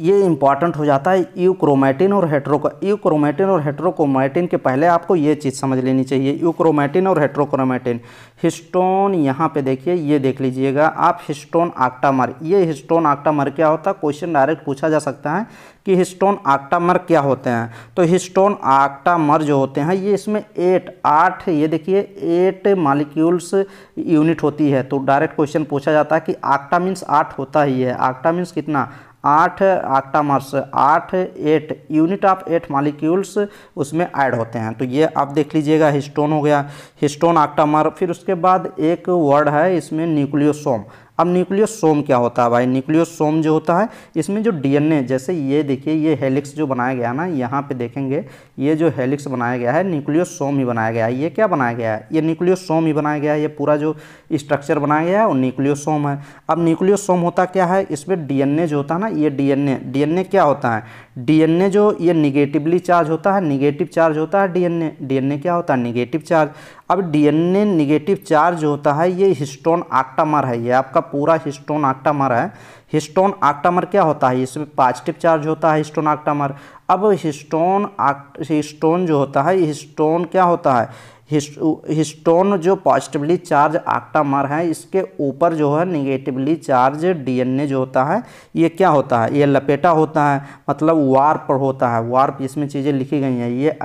Speaker 1: ये इंपॉर्टेंट हो जाता है यूक्रोमैटिन और हेट्रो यूक्रोमैटिन और हेट्रोक्रोमैटिन के पहले आपको ये चीज़ समझ लेनी चाहिए। यूक्रोमैटिन और हेट्रोक्रोमैटिन हिस्टोन यहाँ पे देखिए, ये देख लीजिएगा। आप हिस्टोन आक्टामर ये हिस्टोन आक्टामर क्या होता है? क्वेश्चन डायरेक्ट पूछा जा सकता है कि हिस्टोन आक्टामर क्या होते हैं। तो हिस्टोन आक्टामर जो होते हैं, ये इसमें एट आठ, ये देखिए एट मालिक्यूल्स यूनिट होती है। तो डायरेक्ट क्वेश्चन पूछा जाता है कि आक्टा मीन्स आठ होता ही है। आक्टा मीन्स कितना? आठ आक्टामर्स आठ, eight, unit of eight molecules उसमें ऐड होते हैं। तो ये आप देख लीजिएगा, हिस्टोन हो गया, हिस्टोन आक्टामर फिर उसके बाद एक वर्ड है, इसमें न्यूक्लियोसोम। अब न्यूक्लियोसोम क्या होता है भाई? न्यूक्लियोसोम जो होता है, इसमें जो डीएनए, जैसे ये देखिए, ये हेलिक्स जो बनाया गया ना, यहाँ पे देखेंगे, ये जो हेलिक्स बनाया गया है न्यूक्लियोसोम ही बनाया गया है। ये क्या बनाया गया है? ये न्यूक्लियोसोम ही बनाया गया है, ये पूरा जो स्ट्रक्चर बनाया गया है, वो न्यूक्लियोसोम है। अब न्यूक्लियोसोम होता क्या है? इसमें डीएनए जो होता है ना, ये डी एन क्या होता है? डीएनए जो ये निगेटिवली चार्ज होता है, निगेटिव चार्ज होता है डीएनए डीएनए क्या होता है? Negative charge. अब डीएनए निगेटिव चार्ज होता है, ये हिस्टोन आक्टामर है, ये आपका पूरा हिस्टोन आक्टामर है। हिस्टोन आक्टामर क्या होता है? इसमें पॉजिटिव चार्ज होता है हिस्टोन आक्टामर अब हिस्टोन आक्ट हिस्टोन जो होता है हिस्टोन क्या होता है? हिस्टोन जो पॉजिटिवली चार्ज आक्टामर है, इसके ऊपर जो है निगेटिवली चार्ज डीएनए जो होता है, ये क्या होता है? ये लपेटा होता है मतलब वार्प होता है। वार्प इसमें चीज़ें लिखी गई हैं। ये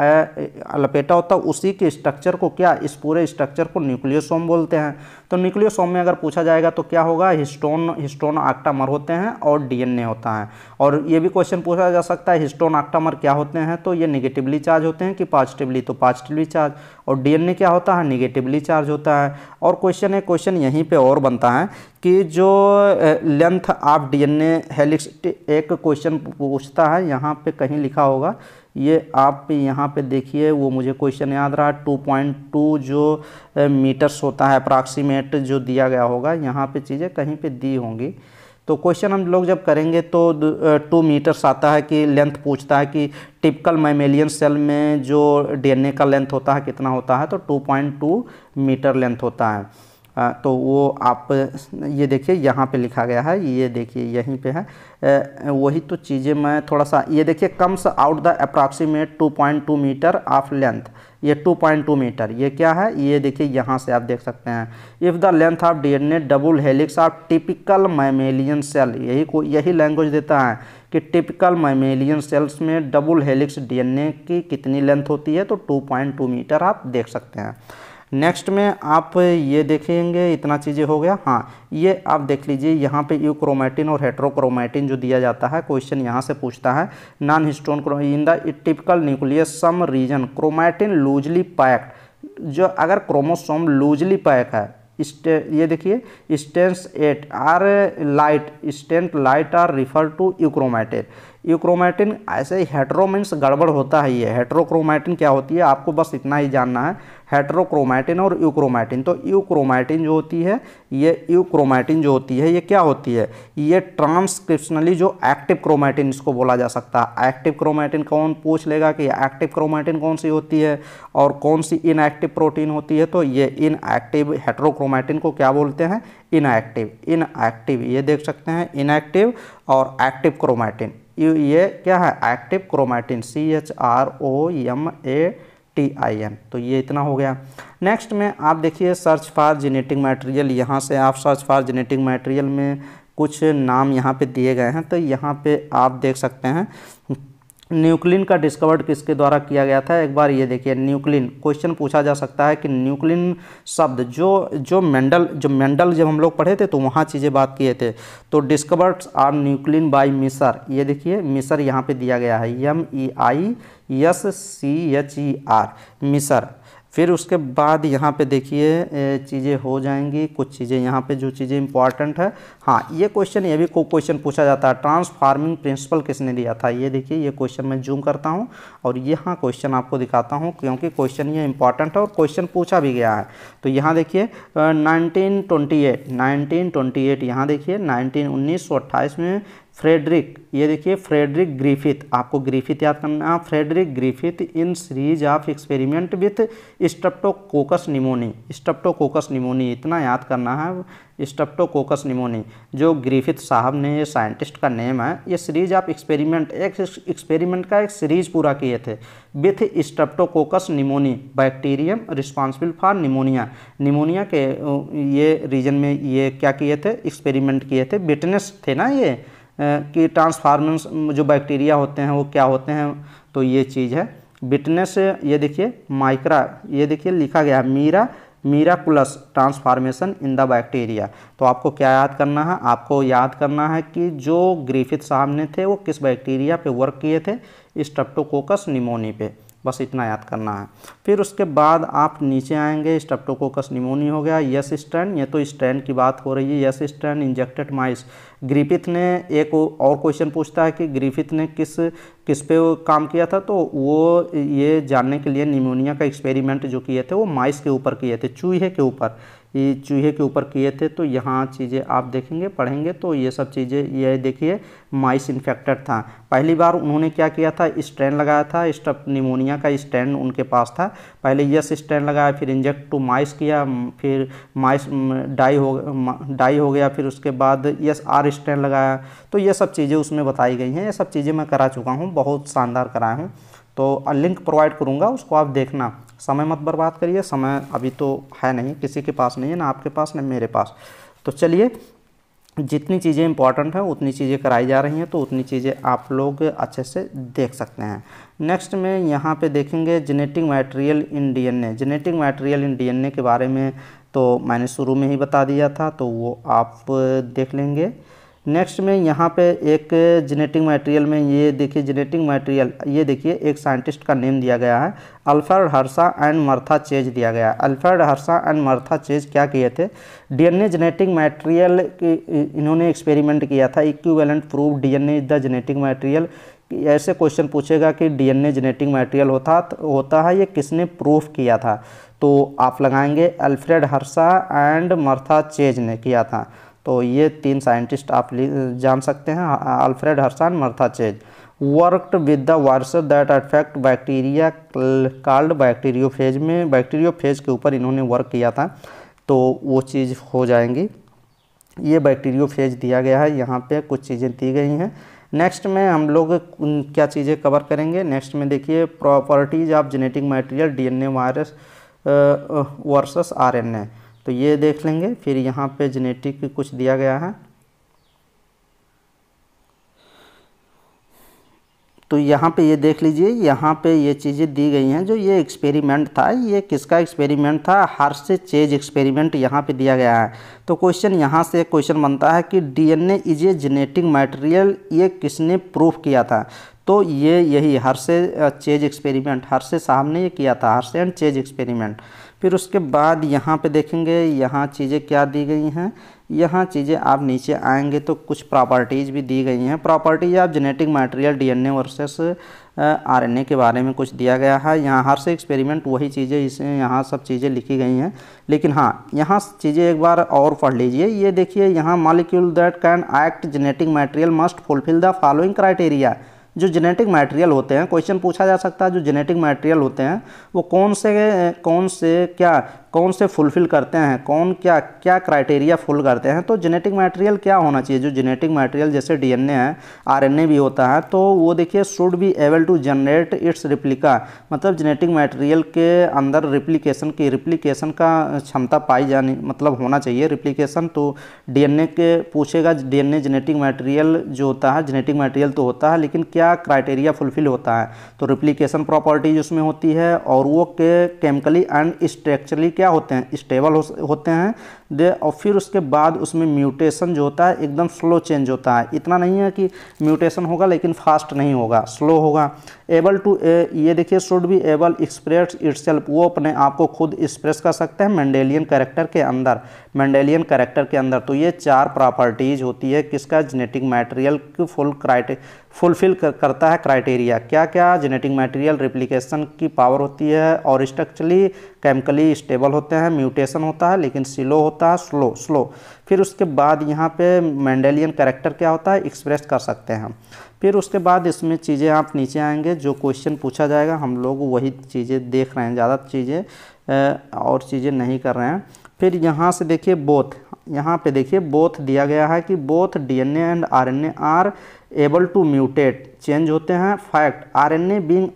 Speaker 1: लपेटा होता है, उसी के स्ट्रक्चर को क्या? इस पूरे स्ट्रक्चर को न्यूक्लियोसोम बोलते हैं। तो न्यूक्लियोसोम में अगर पूछा जाएगा तो क्या होगा? हिस्टोन हिस्टोन आक्टामर होते हैं और डीएनए होता है। और ये भी क्वेश्चन पूछा जा सकता है, हिस्टोन आक्टामर क्या होते हैं? तो ये निगेटिवली चार्ज होते हैं कि पॉजिटिवली तो पॉजिटिवली चार्ज और डीएनए क्या होता है? निगेटिवली चार्ज होता है। और क्वेश्चन है क्वेश्चन यहीं पर और बनता है कि जो लेंथ ऑफ़ डीएनए हेलिक्स एक क्वेश्चन पूछता है, यहाँ पे कहीं लिखा होगा ये आप यहाँ पे देखिए, वो मुझे क्वेश्चन याद रहा टू पॉइंट टू जो मीटर्स होता है अप्रॉक्सीमेट जो दिया गया होगा, यहाँ पे चीज़ें कहीं पे दी होंगी। तो क्वेश्चन हम लोग जब करेंगे तो टू मीटर्स आता है कि लेंथ पूछता है कि टिपिकल मैमेलियन सेल में जो डीएनए का लेंथ होता है, कितना होता है तो 2.2 मीटर लेंथ होता है। तो वो आप, ये देखिए, यहाँ पे लिखा गया है, ये देखिए, यहीं पे है। वही तो चीज़ें मैं थोड़ा सा, ये देखिए comes out the approximate 2.2 meter of length ये 2.2 मीटर ये क्या है? ये देखिए, यहाँ से आप देख सकते हैं। If the length of D DNA double helix of typical mammalian cell यही को, यही लैंग्वेज देता है कि टिपिकल मैमेलियन सेल्स में डबल हेलिक्स डीएनए की कितनी लेंथ होती है तो 2.2 मीटर आप देख सकते हैं। नेक्स्ट में आप ये देखेंगे, इतना चीज़ें हो गया। हाँ ये आप देख लीजिए, यहाँ पे यूक्रोमेटिन और हेट्रोक्रोमेटिन जो दिया जाता है क्वेश्चन यहाँ से पूछता है। Non histone in the typical nucleus some region chromatin loosely packed जो अगर क्रोमोसोम लूजली पैक है, स्टे, ये देखिए stains at are light stained light are refer to euchromatin euchromatin ऐसे हेट्रोमिन्स गड़बड़ होता है ये। हेट्रोक्रोमैटिन क्या होती है? आपको बस इतना ही जानना है। हेट्रोक्रोमैटिन और यूक्रोमैटिन तो यूक्रोमैटिन जो होती है, ये यूक्रोमैटिन जो होती है, ये क्या होती है? ये ट्रांसक्रिप्शनली जो एक्टिव क्रोमैटिन इसको बोला जा सकता है। एक्टिव क्रोमैटिन कौन पूछ लेगा कि एक्टिव क्रोमैटिन कौन सी होती है और कौन सी इनएक्टिव प्रोटीन होती है? तो ये इनएक्टिव हेट्रोक्रोमैटिन को क्या बोलते हैं? इनएक्टिव इनएक्टिव ये देख सकते हैं। इनएक्टिव और एक्टिव क्रोमैटिन ये क्या है? Active chromatin C H R O M A T I N तो ये इतना हो गया। नेक्स्ट में आप देखिए सर्च फॉर जेनेटिक मटेरियल यहाँ से आप सर्च फॉर जेनेटिक मटेरियल में कुछ नाम यहाँ पे दिए गए हैं। तो यहाँ पे आप देख सकते हैं न्यूक्लिन का डिस्कवर्ड किसके द्वारा किया गया था? एक बार ये देखिए, न्यूक्लिन। क्वेश्चन पूछा जा सकता है कि न्यूक्लिन शब्द जो जो मेंडल जो मेंडल जब हम लोग पढ़े थे तो वहाँ चीज़ें बात किए थे। तो डिस्कवर्ड आर न्यूक्लिन बाय मिसर ये देखिए मिसर यहाँ पे दिया गया है। M E I S C H E R Miescher फिर उसके बाद यहाँ पे देखिए चीज़ें हो जाएँगी, कुछ चीज़ें यहाँ पे जो चीज़ें इंपॉर्टेंट है। हाँ ये क्वेश्चन ये भी को क्वेश्चन पूछा जाता है। ट्रांसफार्मिंग प्रिंसिपल किसने दिया था? ये देखिए, ये क्वेश्चन मैं जूम करता हूँ और यहाँ क्वेश्चन आपको दिखाता हूँ, क्योंकि क्वेश्चन ये इंपॉर्टेंट है और क्वेश्चन पूछा भी गया है। तो यहाँ देखिए nineteen twenty eight nineteen twenty eight यहाँ देखिए नाइनटीन उन्नीस सौ अट्ठाईस में फ्रेडरिक, ये देखिए फ्रेडरिक ग्रिफिथ, आपको ग्रिफिथ याद करना है। Frederick Griffith in series of experiment with streptococcus pneumoniae. Streptococcus pneumoniae, इतना याद करना है। स्टप्टोकोकस निमोनी, जो ग्रिफिथ साहब ने ये साइंटिस्ट का नेम है, ये सीरीज़ ऑफ़ एक्सपेरिमेंट, एक एक्सपेरिमेंट का एक सीरीज़ पूरा किए थे। With streptococcus pneumoniae, bacterium responsible for pneumonia. Pneumonia के, ये रीजन में ये क्या किए थे? एक्सपेरिमेंट किए थे। बिटनेस थे ना ये? कि ट्रांसफार्मेंस जो बैक्टीरिया होते हैं, वो क्या होते हैं तो ये चीज़ है। बिटनेस ये देखिए माइक्रा ये देखिए, लिखा गया है मीरा Meera plus transformation in the bacteria तो आपको क्या याद करना है? आपको याद करना है कि जो ग्रिफिथ साहब ने थे, वो किस बैक्टीरिया पे वर्क किए थे? स्ट्रेप्टोकोकस निमोनी पे। बस इतना याद करना है। फिर उसके बाद आप नीचे आएँगे स्टप्टोकोकस निमोनी हो गया। यस स्टैंड ये तो स्टैंड की बात हो रही है। S strain injected mice. Griffith ने एक और क्वेश्चन पूछता है कि ग्रीफिथ ने किस किस पे काम किया था? तो वो ये जानने के लिए निमोनिया का एक्सपेरिमेंट जो किए थे, वो माइस के ऊपर किए थे, चूहे के ऊपर। ये चूहे के ऊपर किए थे तो यहाँ चीज़ें आप देखेंगे, पढ़ेंगे तो ये सब चीज़ें, ये देखिए माइस इन्फेक्टेड था। पहली बार उन्होंने क्या किया था? स्टैंड लगाया था स्टप निमोनिया का स्टैंड उनके पास था। पहले यस स्टैंड लगाया, फिर इंजेक्ट टू माइस किया, फिर माइस डाई हो डाई हो गया, फिर उसके बाद यस आर स्टैंड लगाया। तो ये सब चीज़ें उसमें बताई गई हैं, ये सब चीज़ें मैं करा चुका हूँ, बहुत शानदार कराया हूँ। तो लिंक प्रोवाइड करूँगा, उसको आप देखना। समय मत बर्बाद करिए, समय अभी तो है नहीं, किसी के पास नहीं है, ना आपके पास, ना मेरे पास। तो चलिए, जितनी चीज़ें इंपॉर्टेंट हैं, उतनी चीज़ें कराई जा रही हैं तो उतनी चीज़ें आप लोग अच्छे से देख सकते हैं। नेक्स्ट में यहाँ पे देखेंगे genetic material in DNA genetic material in DNA के बारे में तो मैंने शुरू में ही बता दिया था तो वो आप देख लेंगे। नेक्स्ट में यहाँ पे एक जेनेटिक मटेरियल में ये देखिए जेनेटिक मटेरियल ये देखिए, एक साइंटिस्ट का नेम दिया गया है। Alfred Hershey and Martha Chase दिया गया है। Alfred Hershey and Martha Chase क्या किए थे? डीएनए जेनेटिक मटेरियल इन्होंने एक्सपेरिमेंट किया था। Equivalent proof DNA is the genetic material ऐसे क्वेश्चन पूछेगा कि डीएनए जेनेटिक मटेरियल होता होता है, ये किसने प्रूफ किया था? तो आप लगाएँगे। Alfred Hershey and Martha Chase ने किया था। तो ये तीन साइंटिस्ट आप जान सकते हैं Alfred Hershey and Martha Chase. Worked with the virus that affect bacteria, called bacteriophage में, बैक्टीरियोफेज के ऊपर इन्होंने वर्क किया था तो वो चीज़ हो जाएँगी। ये बैक्टीरियोफेज दिया गया है, यहाँ पे कुछ चीज़ें दी गई हैं। नेक्स्ट में हम लोग क्या चीज़ें कवर करेंगे? नेक्स्ट में देखिए, properties of genetic material, DNA virus versus RNA. तो ये देख लेंगे, फिर यहाँ पे जेनेटिक कुछ दिया गया है। तो यहाँ पे ये देख लीजिए, यहाँ पे ये चीज़ें दी गई हैं जो ये एक्सपेरिमेंट था। ये किसका एक्सपेरिमेंट था? हर से चेज एक्सपेरिमेंट यहाँ पे दिया गया है। तो क्वेश्चन यहाँ से क्वेश्चन बनता है कि DNA is a genetic material ये किसने प्रूफ किया था? तो ये यही हर से चेज एक्सपेरिमेंट हर साहब ने ये किया था हर से एंड चेज एक्सपेरिमेंट फिर उसके बाद यहाँ पे देखेंगे, यहाँ चीज़ें क्या दी गई हैं? यहाँ चीज़ें आप नीचे आएँगे तो कुछ प्रॉपर्टीज़ भी दी गई हैं। प्रॉपर्टीज़ आप genetic material DNA versus RNA के बारे में कुछ दिया गया है। यहाँ हर से एक्सपेरिमेंट वही चीज़ें, इसे यहाँ सब चीज़ें लिखी गई हैं। लेकिन हाँ यहाँ चीज़ें एक बार और पढ़ लीजिए। ये देखिए, यहाँ molecule that can act genetic material must fulfil the following criteria जो जेनेटिक मटेरियल होते हैं क्वेश्चन पूछा जा सकता है, जो जेनेटिक मटेरियल होते हैं, वो कौन से कौन से क्या, कौन से फुलफ़िल करते हैं, कौन क्या क्या क्राइटेरिया फुल करते हैं तो जेनेटिक मटेरियल क्या होना चाहिए? जो जेनेटिक मटेरियल जैसे डीएनए है आरएनए भी होता है तो वो देखिए should be able to generate its replica मतलब जेनेटिक मटेरियल के अंदर रिप्लिकेशन की रिप्लिकेशन का क्षमता पाई जानी मतलब होना चाहिए रिप्लिकेशन तो डीएनए के पूछेगा डीएनए जेनेटिक मटेरियल जो होता है जेनेटिक मटेरियल तो होता है, लेकिन क्या क्राइटेरिया फुलफिल होता है। तो रिप्लीकेशन प्रॉपर्टीज़ उसमें होती है और वो के केमिकली एंड स्ट्रक्चरली क्या क्या होते हैं? स्टेबल हो, होते हैं। दे और फिर उसके बाद उसमें म्यूटेशन जो होता है एकदम स्लो चेंज होता है। इतना नहीं है कि म्यूटेशन होगा लेकिन फास्ट नहीं होगा। स्लो होगा। एबल टू ये देखिए should be able express it वो अपने आप को खुद एक्सप्रेस कर सकते हैं मैंडेलियन करेक्टर के अंदर मैंडेलियन करेक्टर के अंदर। तो ये चार प्रॉपर्टीज़ होती है किसका? जेनेटिक मटेरियल फुल क्राइटे फुलफिल कर, करता है क्राइटेरिया। क्या क्या जेनेटिक मटेरियल रिप्लीकेशन की पावर होती है और स्ट्रक्चरली केमिकली स्टेबल होते हैं म्यूटेशन होता है, लेकिन स्लो होता है स्लो स्लो फिर उसके बाद यहाँ पे मेंडेलियन करेक्टर क्या होता है? एक्सप्रेस कर सकते हैं फिर उसके बाद इसमें चीज़ें आप नीचे आएँगे, जो क्वेश्चन पूछा जाएगा, हम लोग वही चीज़ें देख रहे हैं, ज़्यादा चीज़ें और चीज़ें नहीं कर रहे हैं। फिर यहाँ से देखिए बोथ यहाँ पे देखिए बोथ दिया गया है कि both DNA and RNA are able to mutate change होते हैं fact RNA being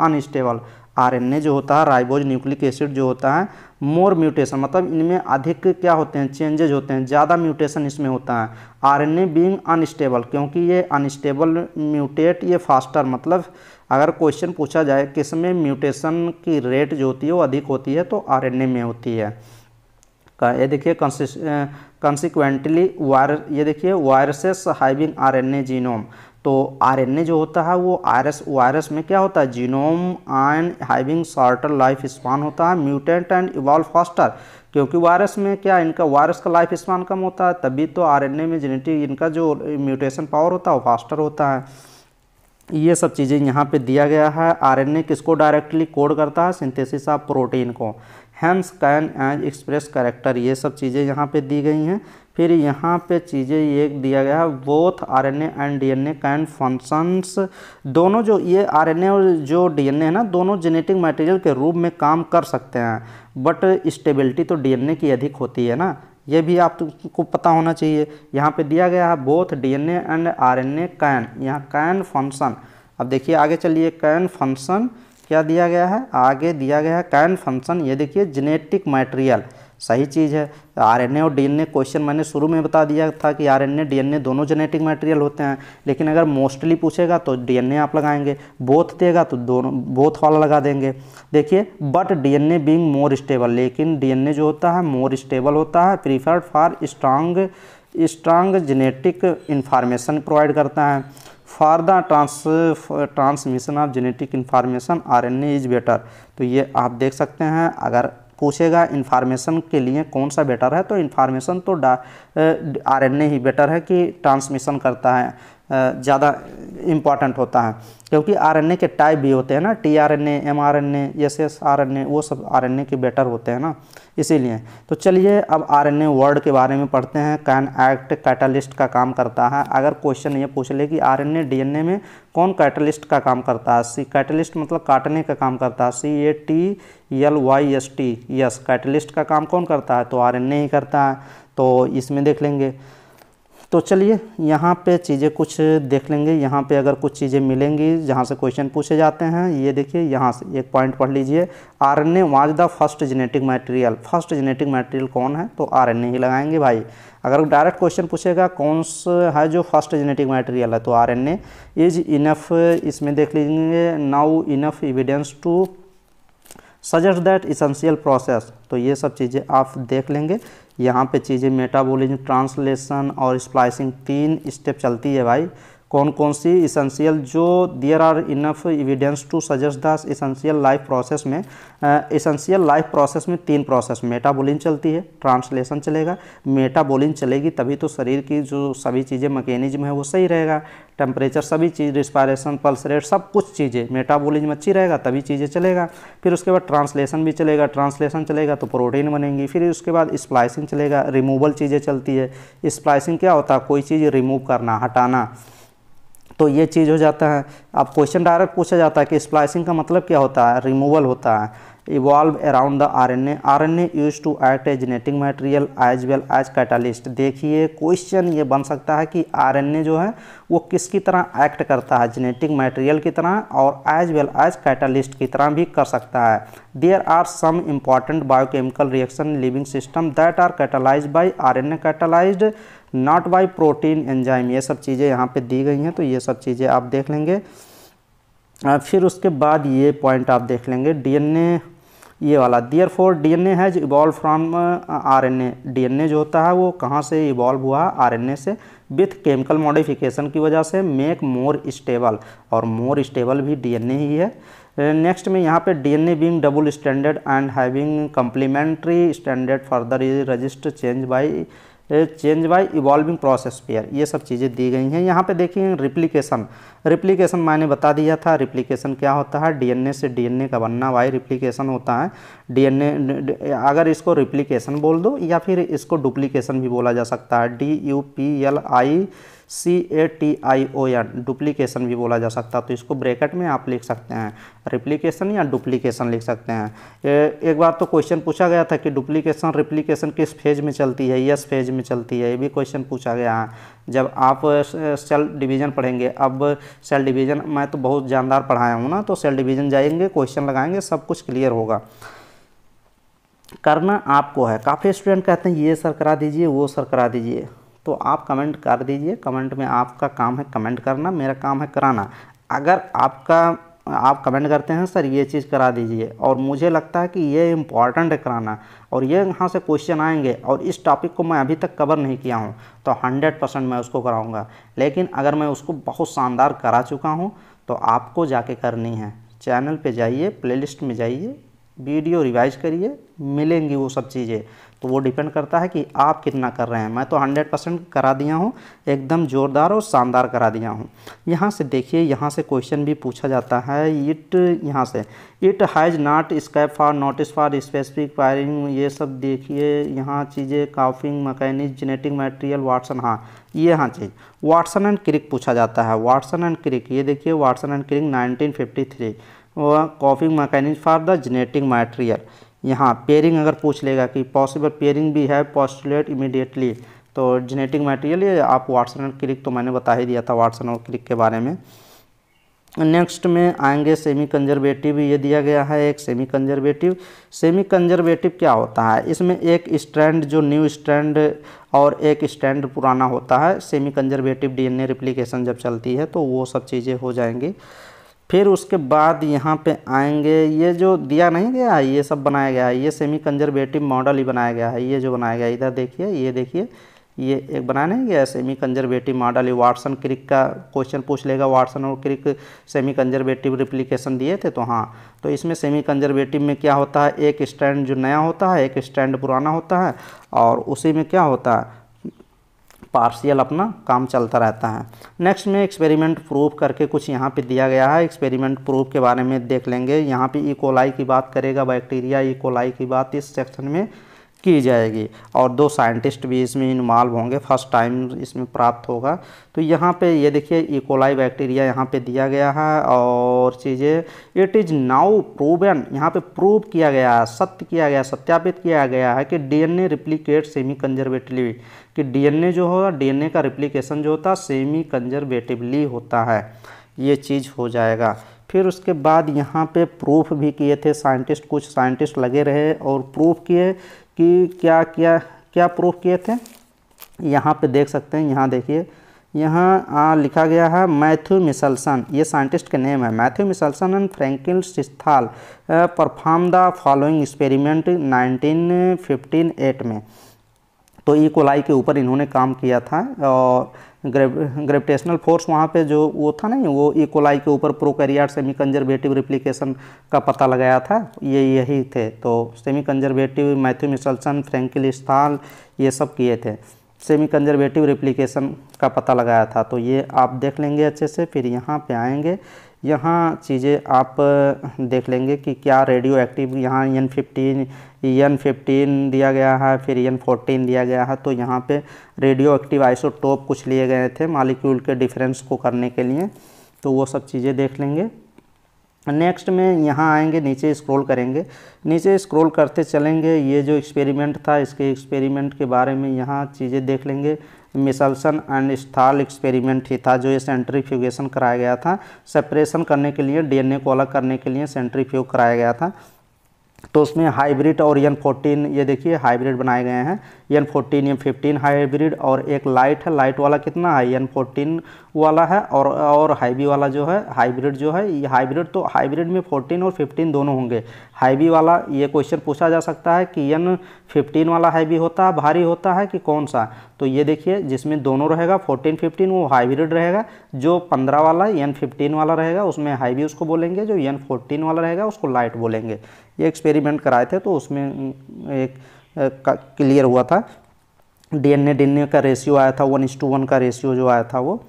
Speaker 1: unstable RNA जो होता है, राइबोज न्यूक्लिक एसिड जो होता है, मोर म्यूटेशन मतलब इनमें अधिक क्या होते हैं, चेंजेज होते हैं, ज़्यादा म्यूटेशन इसमें होता है। आरएनए बीइंग अनस्टेबल, क्योंकि ये अनस्टेबल म्यूटेट, ये फास्टर मतलब अगर क्वेश्चन पूछा जाए किसमें म्यूटेशन की रेट जो होती है वो अधिक होती है तो आरएनए में होती है। ये देखिए कंसिक्वेंटली वायर ये देखिए, वायरसेस हाइविंग आरएनए जीनोम। तो आरएनए जो होता है वो आयरस वायरस में क्या होता है? Genome and having shorter life span होता है म्यूटेंट एंड इवॉल्व फास्टर क्योंकि वायरस में क्या इनका वायरस का लाइफ स्पान कम होता है, तभी तो आरएनए में जेनेटिक इनका जो म्यूटेशन पावर होता है वो फास्टर होता है। ये सब चीज़ें यहाँ पे दिया गया है। आरएनए किसको डायरेक्टली कोड करता है? सिंथेसिस ऑफ़ प्रोटीन को। Hence can as express character ये सब चीज़ें यहाँ पे दी गई हैं। फिर यहाँ पे चीज़ें ये दिया गया है both RNA and DNA can functions दोनों जो ये आरएनए और जो डीएनए है ना, दोनों जेनेटिक मटेरियल के रूप में काम कर सकते हैं बट स्टेबिलिटी तो डीएनए की अधिक होती है ना। ये भी आपको पता होना चाहिए। यहाँ पे दिया गया है both DNA and RNA can यहाँ कैन फ़ंक्शन अब देखिए, आगे चलिए कैन फ़ंक्शन क्या दिया गया है? आगे दिया गया है कैन फ़ंक्शन ये देखिए जेनेटिक मटेरियल सही चीज़ है। आरएनए और डीएनए क्वेश्चन मैंने शुरू में बता दिया था कि आरएनए, डीएनए दोनों जेनेटिक मटेरियल होते हैं। लेकिन अगर मोस्टली पूछेगा तो डीएनए आप लगाएँगे। बोथ देगा तो दोनों, बोथ वाला लगा देंगे। देखिए but DNA being more stable लेकिन डीएनए जो होता है मोर स्टेबल होता है preferred for strong strong genetic information provide करता है। For the trans transmission of genetic information R N is better तो ये आप देख सकते हैं, अगर पूछेगा, इन्फॉर्मेशन के लिए कौन सा बेटर है? तो इन्फॉर्मेशन तो आर एन ही बेटर है कि ट्रांसमिशन करता है। ज़्यादा इंपॉर्टेंट होता है। क्योंकि आरएनए के टाइप भी होते हैं ना T R N M R N S S R N A वो सब आर एन ए के बेटर होते हैं ना, इसीलिए। तो चलिए अब आर एन ए वर्ड के बारे में पढ़ते हैं, कैन एक्ट कैटलिस्ट का काम करता है। अगर क्वेश्चन ये पूछ ले कि R N A D N A में कौन कैटलिस्ट का काम करता है? सी कैटलिस्ट मतलब काटने का काम करता है। C A T L Y S T yes catalyst का काम कौन करता है? तो आर एन ए ही करता है। तो इसमें देख लेंगे। तो चलिए, यहाँ पे चीज़ें कुछ देख लेंगे। यहाँ पे अगर कुछ चीज़ें मिलेंगी, जहाँ से क्वेश्चन पूछे जाते हैं, ये देखिए, यहाँ से एक पॉइंट पढ़ लीजिए। R N A was the first genetic material first genetic material कौन है? तो आर एन ए ही लगाएँगे भाई। अगर डायरेक्ट क्वेश्चन पूछेगा, कौन सा है जो फ़र्स्ट जेनेटिक मटेरियल है? तो R N A is enough इसमें देख लीजिए। Now enough evidence to suggest that essential process तो ये सब चीज़ें आप देख लेंगे। यहाँ पे चीज़ें मेटाबॉलिज्म ट्रांसलेशन और स्प्लाइसिंग तीन स्टेप चलती है भाई। कौन कौन सी इसेंशियल जो there are enough evidence to suggest the essential life process में इसेंशियल लाइफ प्रोसेस में तीन प्रोसेस मेटाबोलिन चलती है ट्रांसलेशन चलेगा मेटाबोलिन चलेगी तभी तो शरीर की जो सभी चीज़ें मकैनिज्म है वो सही रहेगा टेम्परेचर सभी चीज़ रिस्पायरेशन पल्स रेट सब कुछ चीज़ें मेटाबोलिज्म अच्छी रहेगा तभी चीज़ें चलेगा, फिर उसके बाद ट्रांसलेशन भी चलेगा ट्रांसलेशन चलेगा तो प्रोटीन बनेंगी, फिर उसके बाद स्प्लाइसिंग चलेगा रिमूवल चीज़ें चलती है स्प्लाइसिंग क्या होता है, कोई चीज़ रिमूव करना, हटाना तो ये चीज़ हो जाता है। अब क्वेश्चन डायरेक्ट पूछा जाता है कि स्प्लाइसिंग का मतलब क्या होता है? रिमूवल होता है। Evolve around the R N A R N A use to act a genetic material as well as catalyst देखिए क्वेश्चन ये बन सकता है कि आर एन ए जो है, वो किसकी तरह एक्ट करता है? जेनेटिक मटेरियल की तरह और एज वेल एज कैटालिस्ट की तरह भी कर सकता है। There are some important biochemical reaction living system that are catalyse by R N A catalysed not by protein enzyme, ये सब चीज़ें यहाँ पे दी गई हैं तो ये सब चीज़ें आप देख लेंगे। फिर उसके बाद ये पॉइंट आप देख लेंगे, डीएनए, ये वाला। Therefore D N has evolve from R N A D N A जो होता है वो कहाँ से इवॉल्व हुआ? आर एन ए से। विथ केमिकल मॉडिफिकेशन की वजह से मेक मोर स्टेबल और मोर स्टेबल भी डी एन ए ही। है नेक्स्ट में यहाँ पे D N A being double standard and having complementary standard further is register change by change by evolving process pair ये सब चीज़ें दी गई हैं। यहाँ पे देखिए रिप्लिकेशन रिप्लिकेशन मैंने बता दिया था रिप्लिकेशन क्या होता है? डीएनए से डीएनए का बनना वाई रिप्लिकेशन होता है? डीएनए अगर इसको रिप्लिकेशन बोल दो, या फिर इसको डुप्लीकेशन भी बोला जा सकता है। D U P L I C A T I O N duplication भी बोला जा सकता है। तो इसको ब्रैकेट में आप लिख सकते हैं। रिप्लीकेशन या डुप्लीकेशन लिख सकते हैं। ए, एक बार तो क्वेश्चन पूछा गया था कि डुप्लीकेशन रिप्लीकेशन किस फ़ेज़ में चलती है? यस फ़ेज़ में चलती है। ये भी क्वेश्चन पूछा गया है। जब आप सेल डिवीज़न पढ़ेंगे अब सेल डिवीज़न मैं तो बहुत जानदार पढ़ाया हूँ ना तो सेल डिवीज़न जाएँगे क्वेश्चन लगाएँगे सब कुछ क्लियर होगा। करना आपको है। काफ़ी स्टूडेंट कहते हैं ये सर करा दीजिए वो सर करा दीजिए। तो आप कमेंट कर दीजिए। कमेंट में आपका काम है कमेंट करना, मेरा काम है कराना। अगर आपका, आप कमेंट करते हैं, सर, ये चीज़ करा दीजिए। और मुझे लगता है कि ये इंपॉर्टेंट है कराना। और ये यहाँ से क्वेश्चन आएँगे। और इस टॉपिक को मैं अभी तक कवर नहीं किया हूँ। तो हंड्रेड परसेंट मैं उसको कराऊँगा। लेकिन अगर मैं उसको बहुत शानदार करा चुका हूँ तो आपको जाके करनी है। चैनल पे जाइए प्लेलिस्ट में जाइए वीडियो रिवाइज करिए, मिलेंगी वो सब चीज़ें। तो वो डिपेंड करता है कि आप कितना कर रहे हैं। मैं तो 100 परसेंट करा दिया हूँ, एकदम ज़ोरदार और शानदार करा दिया हूँ। यहाँ से देखिए, यहाँ से क्वेश्चन भी पूछा जाता है इट यहाँ से it has not scape for notice for specific firing ये सब देखिए, यहाँ चीज़ें copying mechanic genetic material Watson हाँ ये यहाँ चीज़। वाटसन एंड क्रिक पूछा जाता है। वाटसन एंड क्रिक ये देखिए Watson and Crick nineteen fifty three copying mechanism for the genetic material यहाँ पेयरिंग अगर पूछ लेगा कि पॉसिबल पेयरिंग भी है पॉस्टुलेट इमीडिएटली तो जेनेटिक मटेरियल आप वाटसन और क्रिक तो मैंने बता ही दिया था वाटसन और क्रिक के बारे में। नेक्स्ट में आएँगे सेमी कंजर्वेटिव ये दिया गया है एक सेमी कंजर्वेटिव सेमी कंजर्वेटिव क्या होता है? इसमें एक स्टैंड जो न्यू स्टैंड और एक स्टैंड पुराना होता है सेमी कंजर्वेटिव डीएनए रिप्लिकेशन जब चलती है तो वो सब चीज़ें हो जाएँगी। फिर उसके बाद यहाँ पे आएँगे, ये जो दिया नहीं गया है, ये सब बनाया गया है, ये सेमी कंजर्वेटिव मॉडल ही बनाया गया है, ये जो बनाया गया इधर देखिए, ये देखिए, ये एक बना नहीं गया सेमी कंजर्वेटिव मॉडल ये वाटसन क्रिक का क्वेश्चन पूछ लेगा वाटसन और क्रिक सेमी कंजर्वेटिव रिप्लीकेशन दिए थे तो हाँ तो इसमें सेमी कंजर्वेटिव में क्या होता है, एक स्टैंड जो नया होता है, एक स्टैंड पुराना होता है, और उसी में क्या होता है पार्शियल अपना काम चलता रहता है। नेक्स्ट में एक्सपेरिमेंट प्रूफ करके कुछ यहाँ पे दिया गया है। एक्सपेरिमेंट प्रूफ के बारे में देख लेंगे। यहाँ पे इकोलाई की बात करेगा बैक्टीरिया इकोलाई की बात इस सेक्शन में की जाएगी। और दो साइंटिस्ट भी इसमें इन्वॉल्व होंगे। फ़र्स्ट टाइम इसमें प्राप्त होगा। तो यहाँ पे ये देखिए इकोलाई बैक्टीरिया यहाँ पे दिया गया है। और चीज़ें इट इज़ नाउ प्रूवन यहाँ पे प्रूव किया गया है, सत्य किया गया, सत्यापित किया गया है कि डीएनए रिप्लिकेट सेमी कंजर्वेटिवली कि डीएनए जो होगा डीएनए का रिप्लिकेशन जो होता है सेमी कंजर्वेटिवली होता है। ये चीज़ हो जाएगा। फिर उसके बाद यहाँ पे प्रूफ भी किए थे साइंटिस्ट, कुछ साइंटिस्ट लगे रहे और प्रूफ किए कि क्या क्या क्या प्रूफ किए थे। यहाँ पे देख सकते हैं, यहाँ देखिए। यहाँ लिखा गया है मैथ्यू मिसलसन ये साइंटिस्ट के नेम है। Matthew Meselson and Franklin Stahl perform the following experiment 1958 में। तो ई कोलाई के ऊपर इन्होंने काम किया था और ग्रेविटेशनल फोर्स वहाँ पे जो वो था नहीं वो इकोलाई के ऊपर प्रोकैरियाट सेमी कंजर्वेटिव रिप्लिकेशन का पता लगाया था। ये यही थे। तो semi conservative Matthew Meselson Franklin Stahl ये सब किए थे। सेमी कंजर्वेटिव रिप्लिकेशन का पता लगाया था। तो ये आप देख लेंगे अच्छे से, फिर यहाँ पे आएँगे। यहाँ चीज़ें आप देख लेंगे कि क्या रेडियो एक्टिव यहाँ एन फिफ्टीन एन फिफ्टीन दिया गया है, फिर एन फोर्टीन दिया गया है। तो यहाँ पे रेडियो एक्टिव आइसोटोप कुछ लिए गए थे मालिक्यूल के डिफरेंस को करने के लिए। तो वो सब चीज़ें देख लेंगे। नेक्स्ट में यहाँ आएँगे, नीचे स्क्रॉल करेंगे। नीचे स्क्रॉल करते चलेंगे। ये जो एक्सपेरिमेंट था, इसके एक्सपेरिमेंट के बारे में यहाँ चीज़ें देख लेंगे। मिसल्सन एंड स्थाल एक्सपेरिमेंट ही था, जो ये सेंट्रीफ्यूगेशन कराया गया था। सेपरेशन करने के लिए डीएनए को अलग करने के लिए सेंट्रीफ्यूग कराया गया था। तो उसमें हाइब्रिड और एन फोर्टीन ये देखिए हाइब्रिड बनाए गए हैं। N fourteen N fifteen hybrid और एक लाइट है। लाइट वाला कितना है? एन फोर्टीन वाला है और और हाईबी वाला जो है हाइब्रिड जो है, ये हाइब्रिड तो हाइब्रिड में फोर्टीन और फिफ्टीन दोनों होंगे। हाईबी वाला, ये क्वेश्चन पूछा जा सकता है कि एन फिफ्टीन वाला हाईबी होता है भारी होता है कि कौन सा? तो ये देखिए, जिसमें दोनों रहेगा फोर्टीन फिफ्टीन वो हाइब्रिड रहेगा। जो पंद्रह वाला एन फिफ्टीन वाला रहेगा, उसमें हाईबी उसको बोलेंगे, जो एन फोर्टीन वाला रहेगा, उसको लाइट बोलेंगे। ये एक्सपेरिमेंट कराए थे तो उसमें, एक क्लियर हुआ था। डीएनए डीएनए का रेशियो आया था वन इस टू वन का रेशियो जो आया था वो।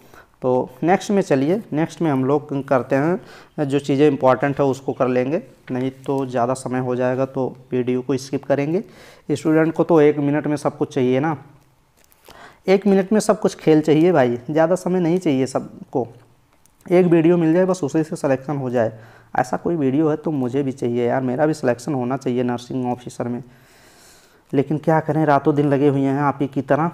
Speaker 1: तो नेक्स्ट में चलिए नेक्स्ट में हम लोग करते हैं, जो चीज़ें इंपॉर्टेंट है उसको कर लेंगे, नहीं तो ज़्यादा समय हो जाएगा तो वीडियो को स्किप करेंगे। स्टूडेंट को तो एक मिनट में सब कुछ चाहिए ना। एक मिनट में सब कुछ खेल चाहिए भाई, ज़्यादा समय नहीं चाहिए सबको। एक वीडियो मिल जाए, बस उसी से सिलेक्शन हो जाए। ऐसा कोई वीडियो है तो मुझे भी चाहिए यार, मेरा भी सिलेक्शन होना चाहिए नर्सिंग ऑफिसर में। लेकिन क्या करें, रातों दिन लगे हुए हैं आप ही की तरह।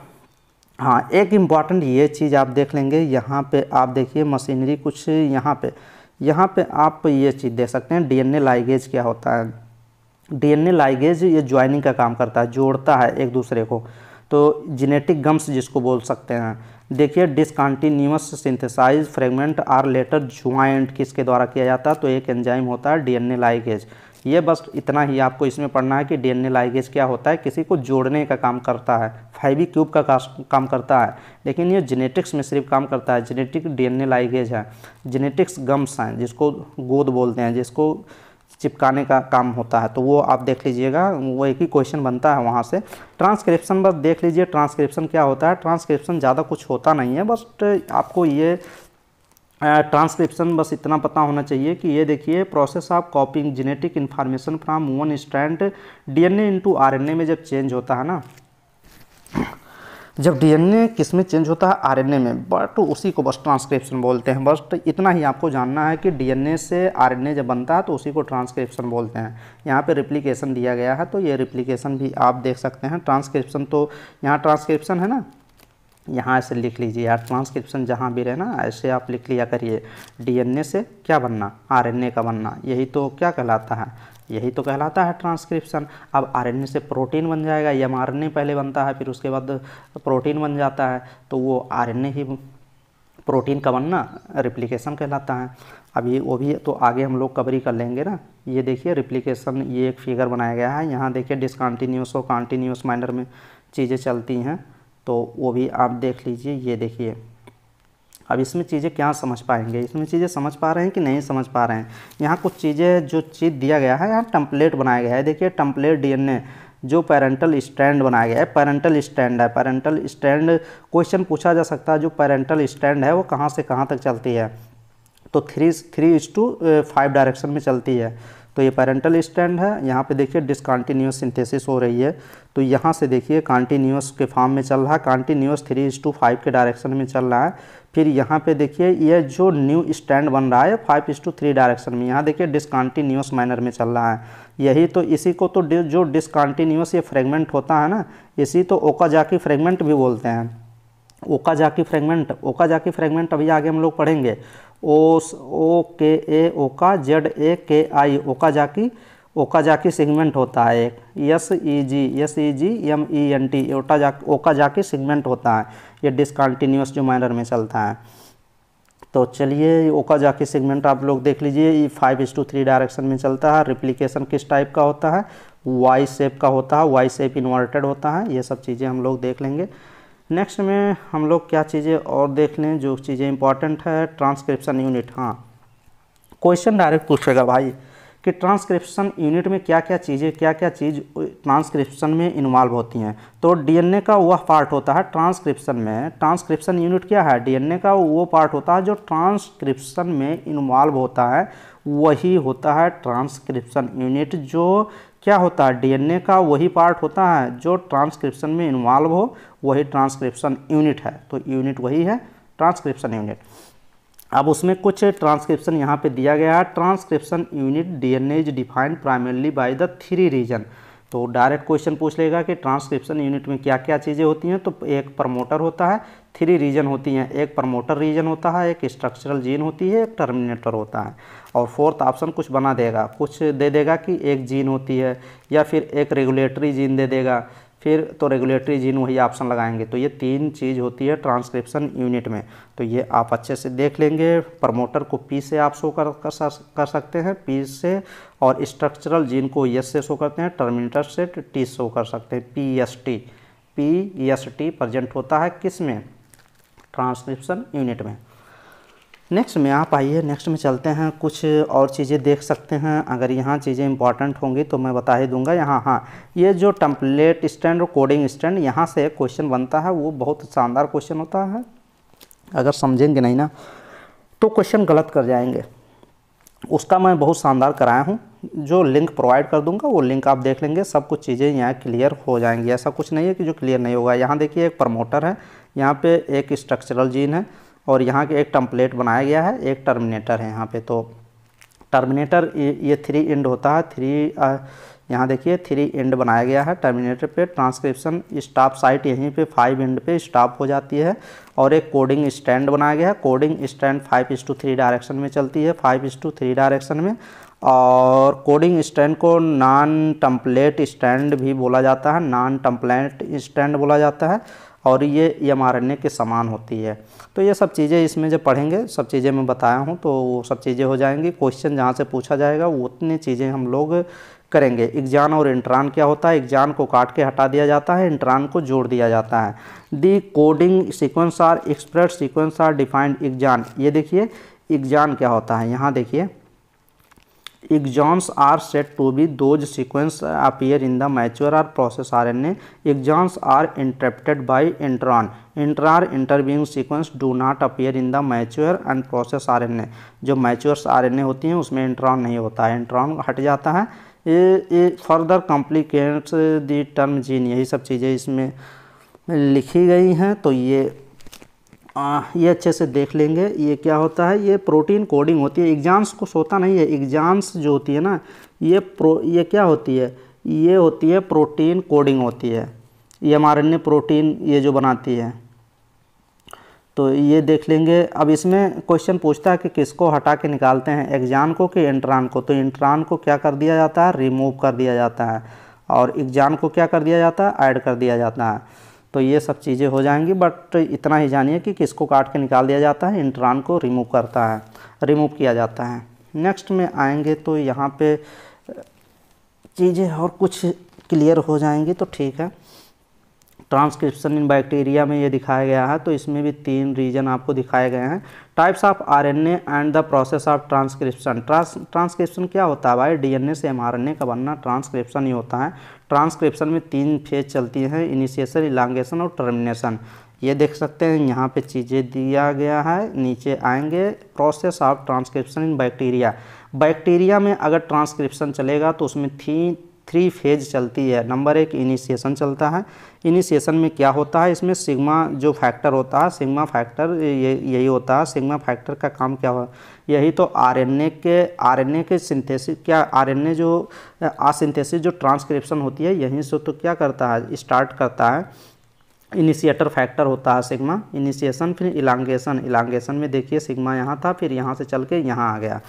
Speaker 1: हाँ एक इंपॉर्टेंट ये चीज़ आप देख लेंगे, यहाँ पे आप देखिए मशीनरी कुछ यहाँ पे यहाँ पे आप ये चीज़ देख सकते हैं डीएनए लाइगेज क्या होता है। डीएनए लाइगेज ये ज्वाइनिंग का काम करता है, जोड़ता है एक दूसरे को। तो जेनेटिक गम्स जिसको बोल सकते हैं। देखिए discontinuous synthesise fragment are later joint किसके द्वारा किया जाता है? तो एक एंजाइम होता है डी डीएनए लाइगेज ये बस इतना ही आपको इसमें पढ़ना है कि डीएनए लाइगेज क्या होता है, किसी को जोड़ने का काम करता है, फाइवी क्यूब का काम करता है, लेकिन ये जेनेटिक्स में सिर्फ़ काम करता है, जेनेटिक डीएनए लाइगेज है, जेनेटिक्स गम्स हैं, जिसको गोद बोलते हैं, जिसको चिपकाने का काम होता है तो वो आप देख लीजिएगा, वो एक ही क्वेश्चन बनता है वहाँ से। ट्रांसक्रिप्शन बस देख लीजिए, ट्रांसक्रिप्शन क्या होता है, ट्रांसक्रिप्शन ज़्यादा कुछ होता नहीं है, बस आपको ये ट्रांसक्रिप्शन बस इतना पता होना चाहिए कि ये देखिए process of copying genetic information from one strand DNA into RNA में जब चेंज होता है ना, जब डीएनए किसमें चेंज होता है? आरएनए में। बट उसी को बस ट्रांसक्रिप्शन बोलते हैं। बस इतना ही आपको जानना है कि डीएनए से आरएनए जब बनता है तो उसी को ट्रांसक्रिप्शन बोलते हैं। यहाँ पे रिप्लिकेशन दिया गया है तो ये रिप्लिकेशन भी आप देख सकते हैं। ट्रांसक्रिप्शन तो यहाँ ट्रांसक्रिप्शन है ना? यहाँ ऐसे लिख लीजिए। यार ट्रांसक्रिप्शन जहाँ भी रहे ना ऐसे आप लिख लिया करिए। डीएनए से क्या बनना? आरएनए का बनना। यही तो क्या कहलाता है? यही तो कहलाता है ट्रांसक्रिप्शन अब आरएनए से प्रोटीन बन जाएगा एमआरएनए पहले बनता है, फिर उसके बाद प्रोटीन बन जाता है तो वो आरएनए ही प्रोटीन का बनना रिप्लिकेशन कहलाता है। अभी वो भी तो आगे हम लोग कवरी कर लेंगे ना। ये देखिए रिप्लिकेशन ये एक फिगर बनाया गया है। यहाँ देखिए डिसकंटिन्यूस और कॉन्टीन्यूस माइनर में चीज़ें चलती हैं। तो वो भी आप देख लीजिए, ये देखिए। अब इसमें चीज़ें क्या समझ पाएँगे? इसमें चीज़ें समझ पा रहे हैं कि नहीं समझ पा रहे हैं? यहाँ कुछ चीज़ें जो चीज़ दिया गया है, यहाँ टम्पलेट बनाया गया है। देखिए टम्पलेट डीएनए जो पेरेंटल स्टैंड बनाया गया है। पेरेंटल स्टैंड है। पेरेंटल स्टैंड क्वेश्चन पूछा जा सकता है, जो पेरेंटल स्टैंड है, वो कहाँ से कहाँ तक चलती है? तो three three is to five direction में चलती है। तो ये पेरेंटल स्टैंड है। यहाँ पे देखिए डिसकंटिन्यूस सिंथेसिस हो रही है। तो यहाँ से देखिए कॉन्टीन्यूस के फॉर्म में चल रहा है। Continuous three is to five के डायरेक्शन में चल रहा है। फिर यहाँ पे देखिए ये जो न्यू स्टैंड बन रहा है five is to three direction में। यहाँ देखिए डिसकंटिन्यूस मैनर में चल रहा है। यही तो इसी को तो जो डिसकंटिन्यूस ये फ्रेगमेंट होता है ना, इसी तो ओका जाकी फ्रेगमेंट भी बोलते हैं। ओका जाकी फ्रेगमेंट ओका जाकी फ्रेगमेंट अभी आगे हम लोग पढ़ेंगे। ओ ओ, के, ए, ओका, जेड, ए, के, आई ओका जाकी ओका जाकी सेगमेंट होता है एक। S, E, G, S, E, G, M, E, N, T ओटा जाकी सेगमेंट होता है। ये डिसकंटिन्यूस जो माइनर में चलता है। तो चलिए ओका जाकी सेगमेंट आप लोग देख लीजिए। ये five is to three direction में चलता है। रिप्लिकेशन किस टाइप का होता है? वाई शेप का होता है। वाई शेप इन्वर्टेड होता है। ये सब चीज़ें हम लोग देख लेंगे। नेक्स्ट में हम लोग क्या चीज़ें और देख लें जो चीज़ें इंपॉर्टेंट है ट्रांसक्रिप्शन यूनिट हाँ। क्वेश्चन डायरेक्ट पूछेगा भाई कि ट्रांसक्रिप्शन यूनिट में क्या क्या चीज़ें क्या क्या चीज़ ट्रांसक्रिप्शन में इन्वॉल्व होती हैं। तो डीएनए का वह पार्ट होता है ट्रांसक्रिप्शन में। ट्रांसक्रिप्शन यूनिट क्या है? डीएनए का वो पार्ट होता है जो ट्रांसक्रिप्शन में इन्वॉल्व होता है। वही होता है ट्रांसक्रिप्शन यूनिट, जो क्या होता है, डीएनए का वही पार्ट होता है, जो ट्रांसक्रिप्शन में इन्वॉल्व हो, वही ट्रांसक्रिप्शन यूनिट है। तो यूनिट वही है, ट्रांसक्रिप्शन यूनिट। अब उसमें कुछ ट्रांसक्रिप्शन यहाँ पे दिया गया है। Transcription unit DNA is defined primarily by the three region. तो डायरेक्ट क्वेश्चन पूछ लेगा कि ट्रांसक्रिप्शन यूनिट में क्या क्या चीज़ें होती हैं तो एक प्रमोटर होता है थ्री रीजन होती हैं। एक प्रमोटर रीजन होता है एक स्ट्रक्चरल जीन होती है एक टर्मिनेटर होता है। और फोर्थ ऑप्शन कुछ बना देगा। कुछ दे देगा कि एक जीन होती है या फिर एक रेगुलेटरी जीन दे देगा। फिर तो रेगुलेटरी जीन वही ऑप्शन लगाएँगे। तो ये तीन चीज़ होती है ट्रांसक्रिप्शन यूनिट में। तो ये आप अच्छे से देख लेंगे। प्रमोटर को पी से आप शो कर कर, सकते हैं। पी से और स्ट्रक्चरल जीन को यस से शो करते हैं। टर्मिनेटर से टी शो कर सकते हैं। P S T P S T present होता है किसमें? ट्रांसक्रिप्शन यूनिट में। नेक्स्ट में आप आइए, नेक्स्ट में चलते हैं, कुछ और चीज़ें देख सकते हैं। अगर यहाँ चीज़ें इंपॉर्टेंट होंगी तो मैं बता ही दूँगा। यहाँ हाँ ये जो टम्पलेट स्टैंड और कोडिंग स्टैंड यहाँ से क्वेश्चन बनता है, वो बहुत शानदार क्वेश्चन होता है। अगर समझेंगे नहीं ना तो क्वेश्चन गलत कर जाएँगे। उसका मैं बहुत शानदार कराया हूँ। जो लिंक प्रोवाइड कर दूँगा, वो लिंक आप देख लेंगे। सब कुछ चीज़ें यहाँ क्लियर हो जाएँगी। ऐसा कुछ नहीं है कि जो क्लियर नहीं होगा। यहाँ देखिए, एक प्रमोटर है। यहाँ पे एक स्ट्रक्चरल जीन है और यहाँ के एक टम्पलेट बनाया गया है, एक टर्मिनेटर है यहाँ पे। तो टर्मिनेटर ये थ्री एंड होता है थ्री यहाँ देखिए थ्री एंड बनाया गया है टर्मिनेटर पे। ट्रांसक्रिप्शन स्टॉप साइट यहीं पे फाइव एंड पे स्टॉप हो जाती है और एक कोडिंग स्टैंड बनाया गया है। Coding strand five is to three direction में चलती है five is to three direction में। और कोडिंग स्टैंड को नॉन टम्पलेट स्टैंड भी बोला जाता है नॉन टम्पलेट स्टैंड बोला जाता है। और ये एमआरएनए के समान होती है। तो ये सब चीज़ें इसमें जब पढ़ेंगे, सब चीज़ें मैं बताया हूँ तो वो सब चीज़ें हो जाएँगी। क्वेश्चन जहाँ से पूछा जाएगा, वो उतनी चीज़ें हम लोग करेंगे। एग्जान और इंट्रान क्या होता है? एग्जान को काट के हटा दिया जाता है, इंट्रान को जोड़ दिया जाता है। The coding sequence are express sequence are defined exon ये देखिए एग्जान क्या होता है? यहाँ देखिए। Exons are set to be those sequence appear in the mature or process R N A exons are interrupted by intron intra intervening sequence do not appear in the mature and process R N A जो matures are N ए होती हैं, उसमें intron नहीं होता है। Intron हट जाता है। ए ये फर्दर कॉम्प्लिकेट्स दर्म जीन यही सब चीज़ें इसमें लिखी गई हैं तो ये आ, ये अच्छे से देख लेंगे ये क्या होता है ये प्रोटीन कोडिंग होती है एग्ज़ाम्स कुछ होता नहीं है एग्ज़ाम्स जो होती है ना ये प्रो ये क्या होती है ये होती है प्रोटीन कोडिंग होती है ये हमारे प्रोटीन ये जो बनाती है। तो ये देख लेंगे अब इसमें क्वेश्चन पूछता है कि किसको हटा के निकालते हैं एग्ज़ाम को कि इंट्रान को? तो इंट्रान को क्या कर दिया जाता है रिमूव कर दिया जाता है और एग्ज़ाम को क्या कर दिया जाता है ऐड कर दिया जाता है। तो ये सब चीज़ें हो जाएँगी बट इतना ही जानिए कि किसको काट के निकाल दिया जाता है, इंट्रान को रिमूव करता है रिमूव किया जाता है। नेक्स्ट में आएँगे तो यहाँ पे चीज़ें और कुछ क्लियर हो जाएँगी तो ठीक है। ट्रांसक्रिप्शन इन बैक्टीरिया में ये दिखाया गया है तो इसमें भी तीन रीजन आपको दिखाए गए हैं। Types of RNA and the process of transcription trans transcription क्या होता है भाई? डीएनए से एमआरएनए का बनना ट्रांसक्रिप्शन ही होता है। ट्रांसक्रिप्शन में तीन फ़ेज़ चलती हैं इनिशिएशन इलांगेशन और टर्मिनेशन ये देख सकते हैं, यहाँ पे चीज़ें दिया गया है, नीचे आएँगे। Process of transcription in bacteria bacteria में अगर ट्रांसक्रिप्शन चलेगा तो उसमें थी थ्री फ़ेज़ चलती है। नंबर एक, इनिशिएशन चलता है। इनिशिएशन में क्या होता है? इसमें सिग्मा जो फैक्टर होता है, सिग्मा फैक्टर, ये, यही होता है। सिग्मा फैक्टर का काम क्या हो यही तो आरएनए के आरएनए के सिंथेसिस, क्या आरएनए जो, आसिंथेसिस जो ट्रांसक्रिप्शन होती है, यहीं से तो क्या करता है? स्टार्ट करता है। इनिशिएटर फैक्टर होता है सिग्मा। इनिशिएशन, फिर इलांगेशन। इलांगेशन में देखिए, सिग्मा यहाँ था, फिर यहाँ से चल के यहाँ आ गया।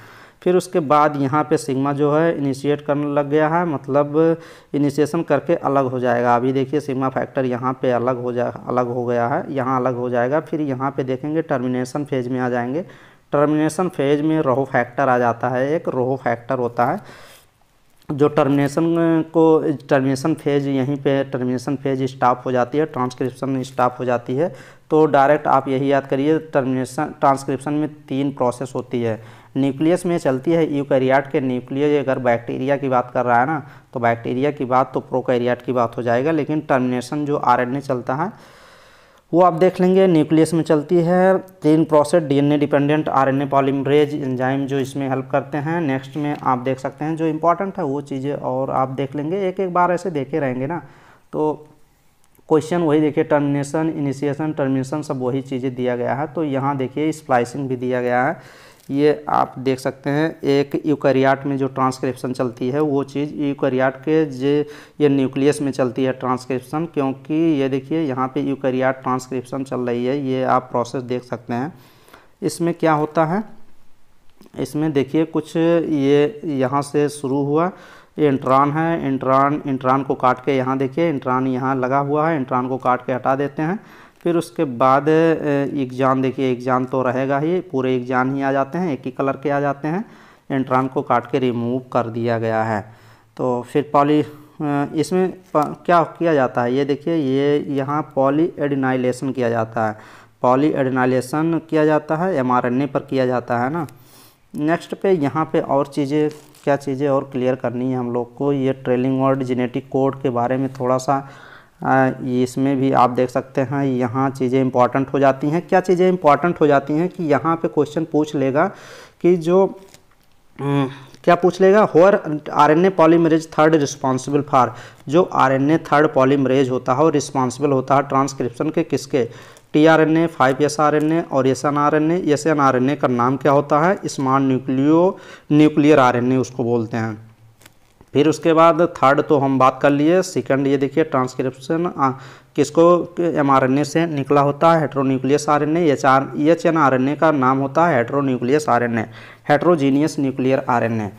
Speaker 1: फिर उसके बाद यहाँ पे सिग्मा जो है इनिशिएट करने लग गया है मतलब इनिशिएशन करके अलग हो जाएगा। अभी देखिए सिग्मा फैक्टर यहाँ पे अलग हो जा, अलग हो गया है, यहाँ अलग हो जाएगा। फिर यहाँ पे देखेंगे टर्मिनेशन फ़ेज़ में आ जाएँगे। टर्मिनेशन फ़ेज़ में रोहो फैक्टर आ जाता है, एक रोहो फैक्टर होता है। जो टर्मिनेशन को टर्मिनेशन फ़ेज़ यहीं पे टर्मिनेशन फ़ेज़ स्टॉप हो जाती है ट्रांसक्रिप्शन स्टॉप हो जाती है। तो डायरेक्ट आप यही याद करिए टर्मिनेशन ट्रांसक्रिप्शन में तीन प्रोसेस होती है। न्यूक्लियस में चलती है, यूकैरियाट के न्यूक्लियस अगर बैक्टीरिया की बात कर रहा है ना तो बैक्टीरिया की बात तो प्रोकैरियाट की बात हो जाएगा, लेकिन टर्मिनेशन जो आरएनए चलता है, वो आप देख लेंगे, न्यूक्लियस में चलती है, तीन process, DNA dependent, RNA polymerase, enzyme जो इसमें हेल्प करते हैं, नेक्स्ट में आप देख सकते हैं जो इंपॉर्टेंट है, वो चीज़ें और आप देख लेंगे एक एक बार ऐसे देखे रहेंगे ना तो क्वेश्चन वही देखिए, टर्मिनेशन, इनिशिएशन, टर्मिनेशन, सब वही चीज़ें दिया गया है तो यहाँ देखिए, स्प्लाइसिंग भी दिया गया है। ये आप देख सकते हैं, एक यूकरियाट में जो ट्रांसक्रिप्शन चलती है, वो चीज़ यूकरियाट के जे, ये न्यूक्लियस में चलती है ट्रांसक्रिप्शन, क्योंकि ये देखिए यहाँ पे यूकरियाट ट्रांसक्रिप्शन चल रही है, ये आप प्रोसेस देख सकते हैं। इसमें क्या होता है, इसमें देखिए कुछ ये यहाँ से शुरू हुआ, इंट्रान है, इंट्रान इंट्रान को काट के यहाँ देखिए, इंट्रान यहाँ लगा हुआ है, इंट्रान को काट के हटा देते हैं। फिर उसके बाद एग्ज़ाम, देखिए, एग्ज़ाम तो रहेगा ही, पूरे एग्ज़ाम ही आ जाते हैं, एक ही कलर के आ जाते हैं एंट्रान को काट के रिमूव कर दिया गया है। तो फिर पॉली इसमें क्या किया जाता है? ये देखिए, ये यहाँ पॉली एडिनाइलेशन किया जाता है। पॉली एडिनाइलेशन किया जाता है एमआरएनए पर किया जाता है ना। नेक्स्ट पे यहाँ पे और चीज़ें, क्या चीज़ें और क्लियर करनी है हम लोग को? ये ट्रेलिंग वर्ड जेनेटिक कोड के बारे में थोड़ा सा इसमें भी आप देख सकते हैं, यहाँ चीज़ें इंपॉर्टेंट हो जाती हैं। क्या चीज़ें इंपॉर्टेंट हो जाती हैं कि यहाँ पे क्वेश्चन पूछ लेगा कि जो क्या पूछ लेगा? होर R N A polymerase third responsible for जो R N A third polymerase होता है, वो रिस्पॉन्सिबल होता है ट्रांसक्रिप्शन के किसके? T R N A five S R N A और S N R N A S N R N A का नाम क्या होता है? Small nucleo nuclear R N A उसको बोलते हैं। फिर उसके बाद थर्ड तो हम बात कर लिए। सेकंड ये देखिए ट्रांसक्रिप्शन किसको एमआरएनए से निकला होता है? Heteronucleus R N H R H N R N A का नाम होता है heteronucleus R N A heterogeneous nuclear R N A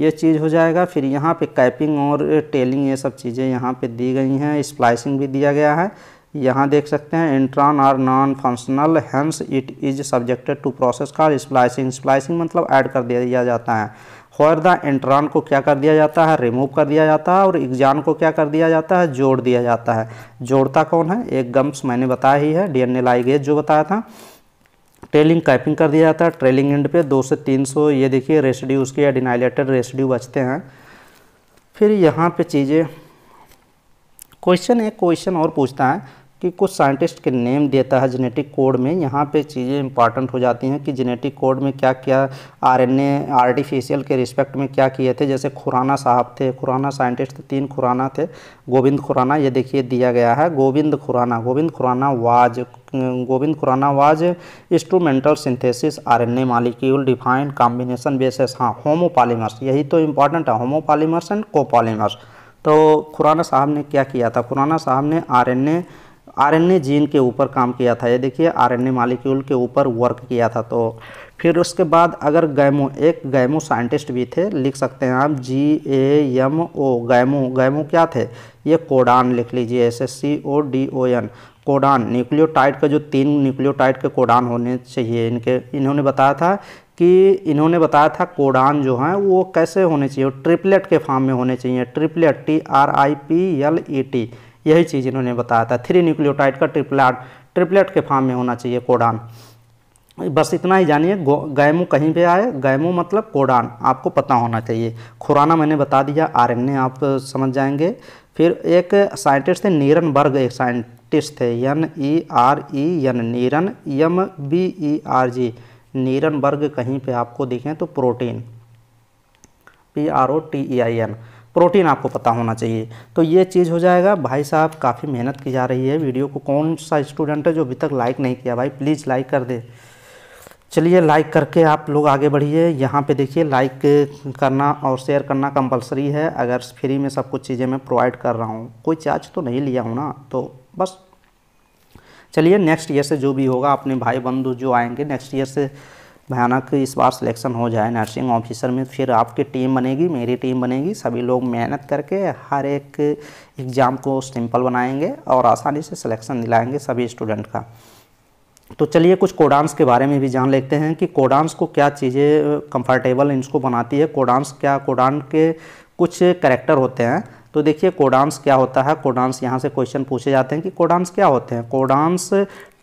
Speaker 1: ये चीज़ हो जाएगा। फिर यहाँ पे कैपिंग और टेलिंग ये सब चीज़ें यहाँ पे दी गई हैं। स्प्लाइसिंग भी दिया गया है। यहाँ देख सकते हैं intron are non functional hence it is subjected to process का स्प्लाइसिंग स्प्लाइसिंग मतलब ऐड कर दिया जाता है। फॉर द एंट्रॉन को क्या कर दिया जाता है? रिमूव कर दिया जाता है और एग्जान को क्या कर दिया जाता है? जोड़ दिया जाता है। जोड़ता कौन है? एक गम्स मैंने बताया ही है डीएनए लाइगेज जो बताया था। ट्रेलिंग कैपिंग कर दिया जाता है। ट्रेलिंग एंड पे दो से तीन सौ, ये देखिए रेसिड्यू उसके एडिनाइलेटेड रेसिड्यू बचते हैं। फिर यहाँ पे चीज़ें। क्वेश्चन एक क्वेश्चन और पूछता है। कि कुछ साइंटिस्ट के नेम देता है जेनेटिक कोड में। यहाँ पे चीज़ें इंपॉर्टेंट हो जाती हैं कि जेनेटिक कोड में क्या क्या आरएनए आर्टिफिशियल के रिस्पेक्ट में क्या किए थे। जैसे खुराना साहब थे, खुराना साइंटिस्ट तीन खुराना थे। गोविंद खुराना, ये देखिए दिया गया है। Govind Khurana Govind Khurana was, Govind Khurana was instrumental synthesis R molecule defined combination basis हाँ होमोपालीमर्स यही तो इंपॉर्टेंट है होमोपालीमर्स एंड कोपॉलीमर्स तो खुराना साहब ने क्या किया था? खुराना साहब ने आरएनए आरएनए जीन के ऊपर काम किया था। ये देखिए, आरएनए मालिक्यूल के ऊपर वर्क किया था तो। फिर उसके बाद अगर गैमो, एक गैमो साइंटिस्ट भी थे, लिख सकते हैं आप जी ए एम ओ गैमो गैमो क्या थे? ये कोडान लिख लीजिए S C O D O N codon, nucleotide का जो तीन न्यूक्लियोटाइड के कोडान होने चाहिए, इनके, इन्होंने बताया था कि, इन्होंने बताया था कोडान जो हैं, वो कैसे होने चाहिए? ट्रिपलेट के फॉर्म में होने चाहिए triplet T R I P L E T यही चीज़ इन्होंने बताया था। थ्री न्यूक्लियोटाइड का ट्रिपलेट ट्रिपलेट के फॉर्म में होना चाहिए कोडान बस इतना ही जानिए गैमो कहीं पे आए, गैमो मतलब कोडान आपको पता होना चाहिए। खुराना मैंने बता दिया आरएनए आप समझ जाएँगे। फिर एक साइंटिस्ट थे नीरन बर्ग एक साइंटिस्ट थे N E R E N Niren M B E R G Nirenberg कहीं पे आपको दिखें तो protein P R O T E I N protein आपको पता होना चाहिए। तो ये चीज़ हो जाएगा। भाई साहब, काफ़ी मेहनत की जा रही है वीडियो को। कौन सा स्टूडेंट है जो अभी तक लाइक नहीं किया? भाई, प्लीज़ लाइक कर दे। चलिए, लाइक करके आप लोग आगे बढ़िए। यहाँ पे देखिए, लाइक करना और शेयर करना कंपलसरी है। अगर फ्री में सब कुछ चीज़ें मैं प्रोवाइड कर रहा हूँ। कोई चार्ज तो नहीं लिया हूँ ना तो बस। चलिए, नेक्स्ट ईयर से जो भी होगा, अपने भाई बंधु जो आएँगे, नेक्स्ट ईयर से भयानक इस बार सिलेक्शन हो जाए नर्सिंग ऑफिसर में, फिर आपकी टीम बनेगी, मेरी टीम बनेगी, सभी लोग मेहनत करके हर एक एग्ज़ाम को सिंपल बनाएँगे और आसानी से सिलेक्शन दिलाएँगे सभी स्टूडेंट का। तो चलिए कुछ कोडांस के बारे में भी जान लेते हैं कि कोडांस को क्या चीज़ें कंफर्टेबल इनको बनाती है। कोडांस क्या कोडान के कुछ करेक्टर होते हैं। तो देखिए कोडांस क्या होता है? कोडांस यहाँ से क्वेश्चन पूछे जाते हैं कि कोडांस क्या होते हैं? कोडांस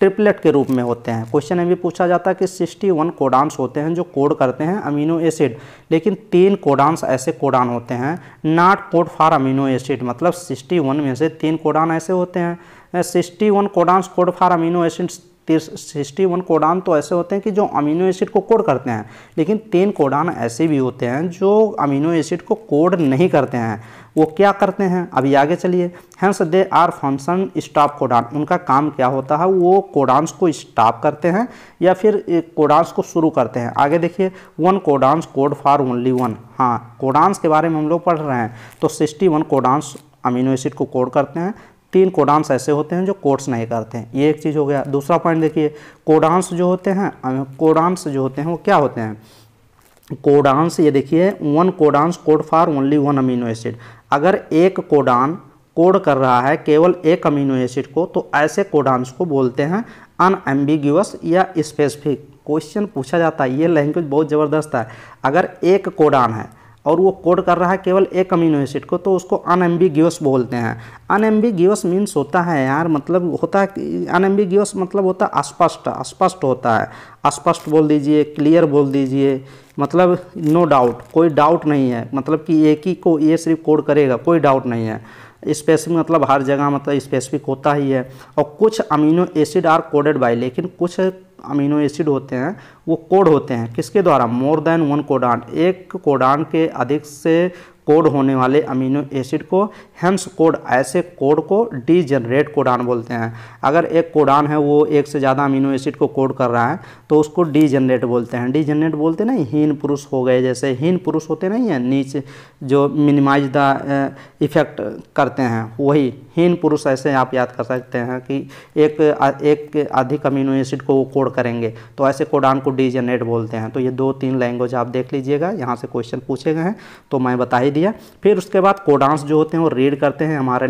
Speaker 1: ट्रिपलेट के रूप में होते हैं। क्वेश्चन में भी पूछा जाता है कि 61 कोडांस होते हैं जो कोड करते हैं अमीनो एसिड, लेकिन तीन कोडांस ऐसे कोडान होते हैं। Not code for amino acid मतलब 61 में से तीन कोडान ऐसे होते हैं। 61 codons code for amino acid sixty one codon तो ऐसे होते हैं कि जो अमीनो एसिड को कोड करते हैं, लेकिन तीन कोडान ऐसे भी होते हैं जो अमीनो एसिड को कोड नहीं करते हैं। वो क्या करते हैं? अभी आगे चलिए। Hence they are function stop codon उनका काम क्या होता है? वो कोडांस को स्टॉप करते हैं या फिर कोडांस को शुरू करते हैं। आगे देखिए one codons code for only one हाँ कोडांस के बारे में हम लोग पढ़ रहे हैं। तो sixty one codons amino acid को कोड करते हैं। तीन कोडांस ऐसे होते हैं जो कोड्स नहीं करते हैं। ये एक चीज़ हो गया। दूसरा पॉइंट देखिए कोडांस जो होते हैं कोडांस जो होते हैं, वो क्या होते हैं? कोडांस ये देखिए one codons code for only one amino acid अगर एक कोडान कोड कर रहा है केवल एक अमीनो एसिड को तो ऐसे कोडांस को बोलते हैं अनएम्बिग्यूस या स्पेसिफिक। क्वेश्चन पूछा जाता है, ये लैंग्वेज बहुत ज़बरदस्त है। अगर एक कोडान है और वो कोड कर रहा है केवल एक अमीनो एसिड को तो उसको अनएम्बिग्यूस बोलते हैं। अनएम्बिग्यूस मीन्स होता है यार मतलब होता है अनएम्बिग्यूस मतलब होता है अस्पष्ट अस्पष्ट होता है। अस्पष्ट बोल दीजिए, क्लियर बोल दीजिए। मतलब नो डाउट कोई डाउट नहीं है। मतलब कि एक ही को, ये सिर्फ़ कोड करेगा, कोई डाउट नहीं है। स्पेसिफिक मतलब हर जगह मतलब स्पेसिफिक होता ही है। और कुछ amino acid are coded by लेकिन कुछ अमीनो एसिड होते हैं, वो कोड होते हैं। किसके द्वारा? मोर देन वन कोडान एक कोडान के अधिक से कोड होने वाले अमीनो एसिड को हेंस कोड, ऐसे कोड को डी जनरेट कोडान बोलते हैं। अगर एक कोडान है, वो एक से ज़्यादा अमीनो एसिड को कोड कर रहा है तो उसको डी जनरेट बोलते हैं। डी जनरेट बोलते नहीं, हीन पुरुष हो गए जैसे। हीन पुरुष होते नहीं हैं, नीचे जो मिनिमाइज द इफ़ेक्ट करते हैं। वही, हीन पुरुष ऐसे आप याद कर सकते हैं कि एक एक अधिक अमीनो एसिड को वो कोड करेंगे तो ऐसे कोडान को डी जनरेट बोलते हैं। तो ये दो तीन लैंग्वेज आप देख लीजिएगा, यहाँ से क्वेश्चन पूछे गए हैं। तो मैं बता ही दिया। फिर उसके बाद कोडांस जो होते हैं वो रीड करते हैं। हमारे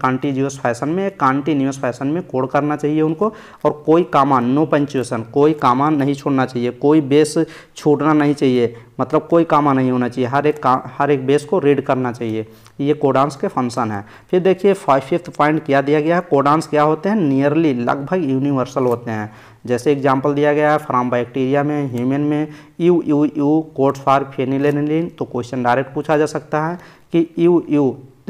Speaker 1: कॉन्टीन्यूस फ़ैशन में कॉन्टीन्यूस फ़ैशन में कोड करना चाहिए उनको। और कोई कामान नो पंचुएशन कोई कामान नहीं छोड़ना चाहिए। कोई बेस छूटना नहीं चाहिए। मतलब कोई कामा नहीं होना चाहिए। हर एक हर एक बेस को रीड करना चाहिए। ये कोडांस के फ़ंक्शन है। फिर देखिए फाइव फिफ्थ पॉइंट क्या दिया गया है? कोडांस क्या होते हैं? नियरली लगभग यूनिवर्सल होते हैं। जैसे एग्ज़ाम्पल दिया गया है फ्राम बैक्टीरिया में ह्यूमन में U U U code for phenylalanine तो क्वेश्चन डायरेक्ट पूछा जा सकता है कि यू यू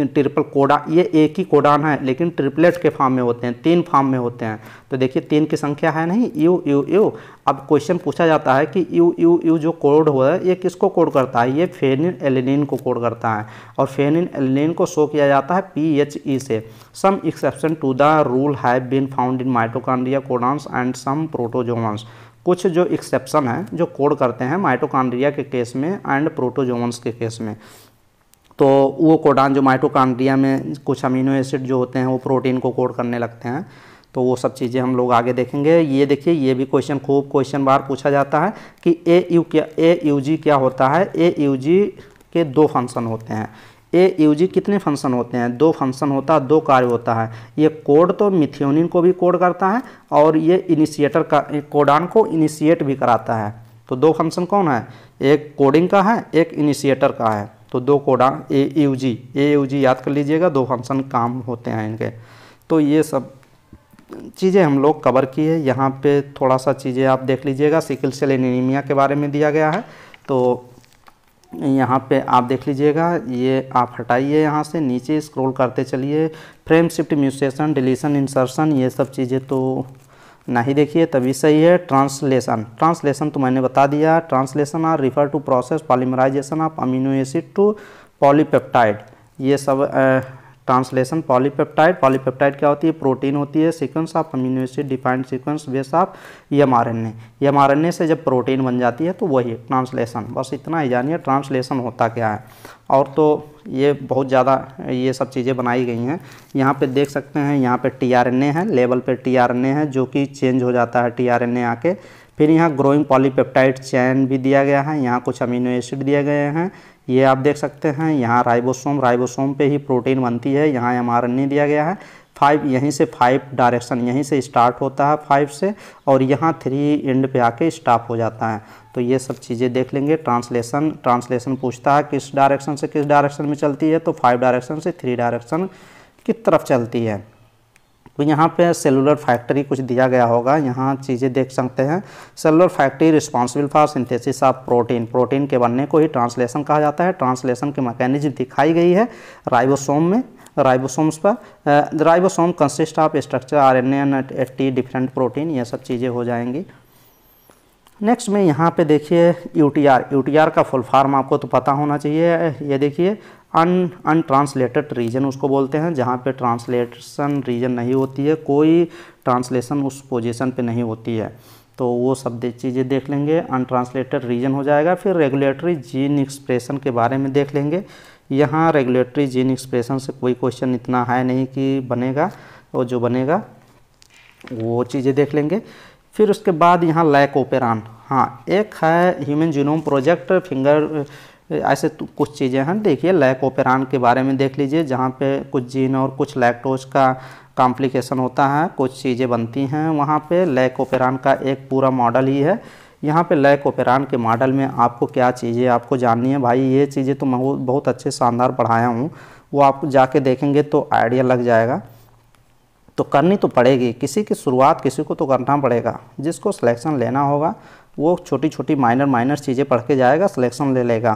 Speaker 1: ट्रिपल कोडा, ये एक ही कोडान है, लेकिन ट्रिपलेट के फॉर्म में होते हैं, तीन फॉर्म में होते हैं। तो देखिए, तीन की संख्या है नहीं यू यू यू अब क्वेश्चन पूछा जाता है कि यू यू यू जो कोड हो है, ये किसको कोड करता है? ये फेनिन एलिनिन को कोड करता है। और फेनिन एलिनिन को शो किया जाता है पी एच ई से। Some exception to the rule have been found in mitochondria codons and some protozoans कुछ जो एक्सेप्शन है, जो कोड करते हैं माइटोकॉन्ड्रिया के केस में एंड प्रोटोजोमस के केस में। तो वो कोडान जो माइटोकांड्रिया में कुछ अमीनो एसिड जो होते हैं, वो प्रोटीन को कोड करने लगते हैं। तो वो सब चीज़ें हम लोग आगे देखेंगे। ये देखिए, ये भी क्वेश्चन, खूब क्वेश्चन बार पूछा जाता है कि ए यू क्या, ए यू जी क्या होता है? ए यू जी के दो फ़ंक्शन होते हैं। ए यू जी कितने फ़ंक्शन होते हैं? दो फ़ंक्शन होता है दो कार्य होता है। ये कोड तो मिथियोनिन को भी कोड करता है और ये इनिशिएटर का कोडान को इनिशिएट भी कराता है। तो दो फ़ंक्शन कौन है? एक कोडिंग का है, एक इनिशिएटर का है। तो दो कोडा ए यू जी ए यू जी याद कर लीजिएगा, दो फ़ंक्शन काम होते हैं इनके। तो ये सब चीज़ें हम लोग कवर की है। यहाँ पे थोड़ा सा चीज़ें आप देख लीजिएगा। सिकल सेल एनीमिया के बारे में दिया गया है। तो यहाँ पे आप देख लीजिएगा, ये आप हटाइए यहाँ से, नीचे स्क्रॉल करते चलिए। Frame shift mutation deletion insertion ये सब चीज़ें तो नहीं देखिए, तभी सही है। ट्रांसलेशन। ट्रांसलेशन तो मैंने बता दिया। Translation are refer to process polymerisation of amino acid to polypeptide ये सब ट्रांसलेशन पॉलीपेप्टाइड पॉलीपेप्टाइड क्या होती है? प्रोटीन होती है, sequence of amino acid defined sequence base of M R N M R N A से जब प्रोटीन बन जाती है तो वही ट्रांसलेशन। बस इतना ही जानिए, ट्रांसलेशन होता क्या है। और तो ये बहुत ज़्यादा ये सब चीज़ें बनाई गई हैं। यहाँ पे देख सकते हैं, यहाँ पे टी आर एन ए है लेवल पे टी आर एन ए है, जो कि चेंज हो जाता है टी आर एन ए आके। फिर यहाँ ग्रोइंग पॉलीपेप्टाइड चैन भी दिया गया है, यहाँ कुछ अमीनो एसिड दिए गए हैं। ये आप देख सकते हैं, यहाँ राइबोसोम राइबोसोम पे ही प्रोटीन बनती है, यहाँ एम दिया गया है। फाइव, यहीं से फाइव डायरेक्शन, यहीं से स्टार्ट होता है फाइव से, और यहाँ थ्री एंड पे आके स्टॉप हो जाता है। तो ये सब चीज़ें देख लेंगे, ट्रांसलेशन ट्रांसलेशन पूछता है किस डायरेक्शन से किस डायरेक्शन में चलती है तो फाइव डायरेक्शन से थ्री डायरेक्शन की तरफ़ चलती है। तो यहाँ पे सेलुलर फैक्ट्री कुछ दिया गया होगा। यहाँ चीज़ें देख सकते हैं। Cellular factory responsible for synthesis of protein protein के बनने को ही ट्रांसलेशन कहा जाता है। ट्रांसलेशन की मैकेनिज्म दिखाई गई है राइबोसोम में। राइबोसोम्स पर ribosome consist of structure R N and eighty different protein ये सब चीज़ें हो जाएँगी। नेक्स्ट में यहाँ पे देखिए यू टी टी का फुल फार्म आपको तो पता होना चाहिए। ये देखिए अन, अनट्रांसलेटेड रीजन उसको बोलते हैं, जहाँ पे ट्रांसलेशन रीजन नहीं होती है, कोई ट्रांसलेशन उस पोजीशन पे नहीं होती है। तो वो सब चीज़ें देख लेंगे, अनट्रांसलेटेड रीजन हो जाएगा, फिर रेगुलेटरी जीन एक्सप्रेशन के बारे में देख लेंगे। यहाँ रेगुलेटरी जीन एक्सप्रेशन से कोई क्वेश्चन इतना है नहीं कि बनेगा, और जो बनेगा, वो चीज़ें देख लेंगे। फिर उसके बाद यहाँ लैक ओपेरान। हाँ एक है ह्यूमन जीनोम प्रोजेक्ट, फिंगर ऐसे तो कुछ चीज़ें हैं। देखिए, लैक ओपेरान के बारे में देख लीजिए, जहाँ पे कुछ जीन और कुछ लैक्टोज का कॉम्प्लिकेशन होता है, कुछ चीज़ें बनती हैं। वहाँ पे लैक ओपेरान का एक पूरा मॉडल ही है। यहाँ पे लैक ओपेरान के मॉडल में आपको क्या चीज़ें आपको जाननी है? भाई, ये चीज़ें तो मैं बहुत अच्छे शानदार पढ़ाया हूँ। वो आप जाके देखेंगे तो आइडिया लग जाएगा। तो करनी तो पड़ेगी। किसी की शुरुआत किसी को तो करना पड़ेगा। जिसको सिलेक्शन लेना होगा वो छोटी छोटी माइनर माइनर चीज़ें पढ़ के जाएगा सिलेक्शन ले लेगा।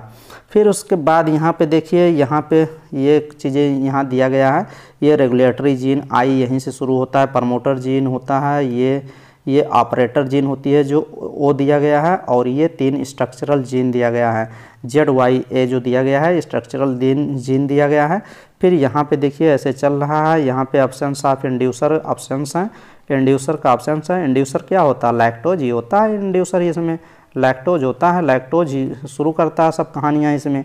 Speaker 1: फिर उसके बाद यहाँ पे देखिए, यहाँ पे ये चीज़ें यहाँ दिया गया है। ये रेगुलेटरी जीन आई यहीं से शुरू होता है प्रमोटर जीन होता है, ये ये ऑपरेटर जीन होती है जो ओ दिया गया है और ये तीन स्ट्रक्चरल जीन दिया गया है। जेड वाई ए जो दिया गया है स्ट्रक्चरल जीन जीन दिया गया है। फिर यहाँ पे देखिए ऐसे चल रहा है, यहाँ पे ऑप्शन ऑफ़ इंड्यूसर ऑप्शन हैं। इंड्यूसर का ऑप्शन है। इंड्यूसर क्या होता है? लैक्टोज ही होता है इंड्यूसर इसमें। लैक्टोज होता है लैक्टोज ही शुरू करता है सब कहानियाँ इसमें।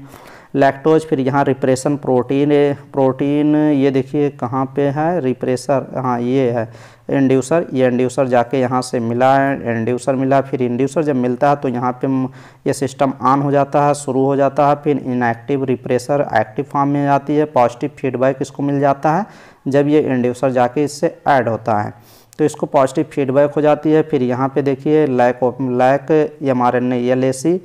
Speaker 1: लैक्टोज फिर यहाँ रिप्रेशन प्रोटीन प्रोटीन ये देखिए कहाँ पे है? रिप्रेसर हाँ ये है। इंड्यूसर, ये इंड्यूसर जाके यहाँ से मिला है। इंड्यूसर मिला, फिर इंड्यूसर जब मिलता है तो यहाँ पे ये सिस्टम ऑन हो जाता है, शुरू हो जाता है, फिर इनएक्टिव रिप्रेसर एक्टिव फॉर्म में जाती है। पॉजिटिव फीडबैक इसको मिल जाता है। जब ये इंड्यूसर जाके इससे ऐड होता है। तो इसको पॉजिटिव फीडबैक हो जाती है। फिर यहाँ पे देखिए lac lac M R N L A C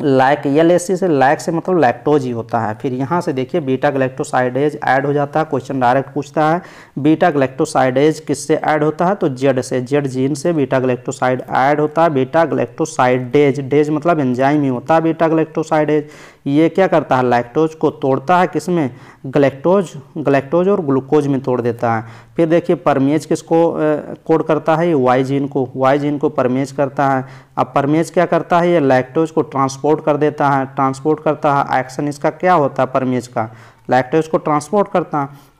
Speaker 1: lac L S C से लैक से मतलब लैक्टोज ही होता है। फिर यहाँ से देखिए बीटा ग्लेक्टोसाइडेज ऐड हो जाता है। क्वेश्चन डायरेक्ट पूछता है बीटा ग्लेक्टोसाइडेज किससे ऐड होता है? तो जेड से जेड जीन से बीटा ग्लेक्टोसाइड ऐड होता है। बीटा ग्लेक्टोसाइडेज डेज़ मतलब एंजाइम ही होता है बीटा ग्लेक्टोसाइडेज ये क्या करता है? लैक्टोज को तोड़ता है किसमें? ग्लेक्टोज ग्लेक्टोज और ग्लूकोज में तोड़ देता है। फिर देखिए परमेज किसको कोड करता है? ये वाई जीन को। वाई जीन को परमेज करता है। अब परमेज क्या करता है? ये लैक्टोज को ट्रांसपोर्ट कर देता है। ट्रांसपोर्ट करता है। एक्शन इसका क्या होता है? परमेज का। लैक्टोज को ट्रांसपोर्ट करता है।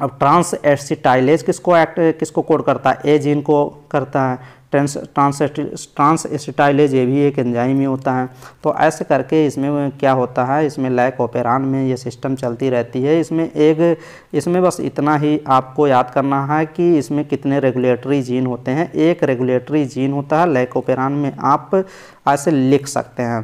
Speaker 1: अब ट्रांस एसिटाइलेज किसको एक्ट किसको कोड करता है? ए जीन को करता है। ट्रांस ट्रांस एसिटाइलेज ये भी एक एंजाइम ही होता है। तो ऐसे करके इसमें क्या होता है? इसमें लैक ओपेरान में ये सिस्टम चलती रहती है। इसमें एक, इसमें बस इतना ही आपको याद करना है कि इसमें कितने रेगुलेटरी जीन होते हैं। एक रेगुलेटरी जीन होता है, लैक ओपेरान में आप ऐसे लिख सकते हैं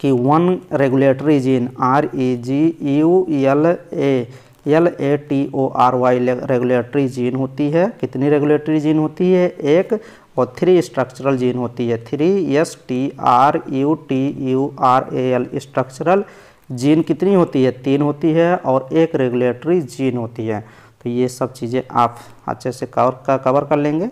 Speaker 1: कि one regulatory gene R E G U L A L A T O R Y regulatory gene होती है। कितनी रेगुलेटरी जीन होती है? एक और थ्री स्ट्रक्चरल जीन होती है। Three S T R U T U R A L structural gene कितनी होती है? तीन होती है और एक रेगुलेटरी जीन होती है। तो ये सब चीज़ें आप अच्छे से कवर का कवर कर लेंगे।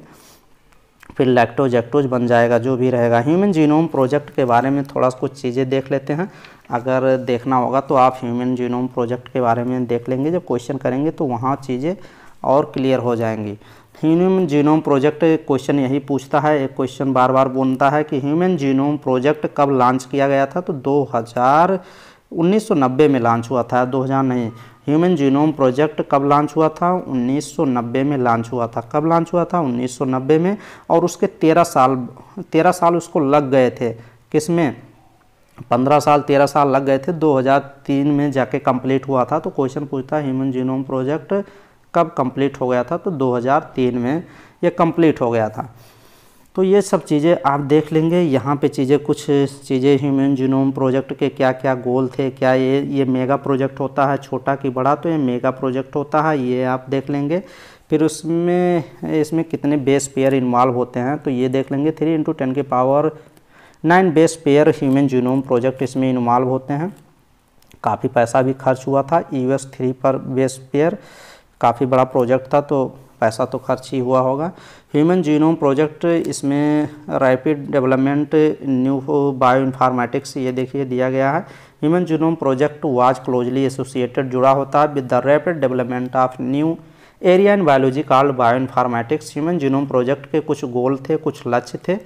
Speaker 1: फिर लैक्टोज एक्टोज बन जाएगा, जो भी रहेगा। ह्यूमन जीनोम प्रोजेक्ट के बारे में थोड़ा सा कुछ चीज़ें देख लेते हैं। अगर देखना होगा तो आप ह्यूमन जीनोम प्रोजेक्ट के बारे में देख लेंगे। जब क्वेश्चन करेंगे तो वहाँ चीज़ें और क्लियर हो जाएँगी। ह्यूमन जीनोम प्रोजेक्ट क्वेश्चन यही पूछता है, एक क्वेश्चन बार बार बोलता है कि ह्यूमन जीनोम प्रोजेक्ट कब लॉन्च किया गया था? तो 2000 1990 में लॉन्च हुआ था 2000 नहीं। ह्यूमन जीनोम प्रोजेक्ट कब लॉन्च हुआ था? 1990 में लॉन्च हुआ था। कब लॉन्च हुआ था? 1990 में। और उसके 13 साल 13 साल उसको लग गए थे। किसमें? 15 साल 13 साल लग गए थे। 2003 में जाके कंप्लीट हुआ था। तो क्वेश्चन पूछता है ह्यूमन जीनोम प्रोजेक्ट कब कंप्लीट हो गया था? तो 2003 में ये कंप्लीट हो गया था। तो ये सब चीज़ें आप देख लेंगे। यहाँ पे चीज़ें, कुछ चीज़ें ह्यूमन जीनोम प्रोजेक्ट के क्या क्या गोल थे, क्या ये ये मेगा प्रोजेक्ट होता है, छोटा कि बड़ा? तो ये मेगा प्रोजेक्ट होता है, ये आप देख लेंगे। फिर उसमें, इसमें कितने बेस पेयर इन्वॉल्व होते हैं तो ये देख लेंगे। थ्री इंटू टेन के power nine base pair human genome project इसमें इन्वॉल्व होते हैं। काफ़ी पैसा भी खर्च हुआ था। यू एस थ्री पर बेस पेयर काफ़ी बड़ा प्रोजेक्ट था तो पैसा तो खर्च ही हुआ होगा। ह्यूमन जीनोम प्रोजेक्ट इसमें rapid development, new bio informatics ये देखिए दिया गया है। Human genome project was closely associated जुड़ा होता है with the rapid development of new area in biology called bio informatics human genome project के कुछ गोल थे, कुछ लक्ष्य थे।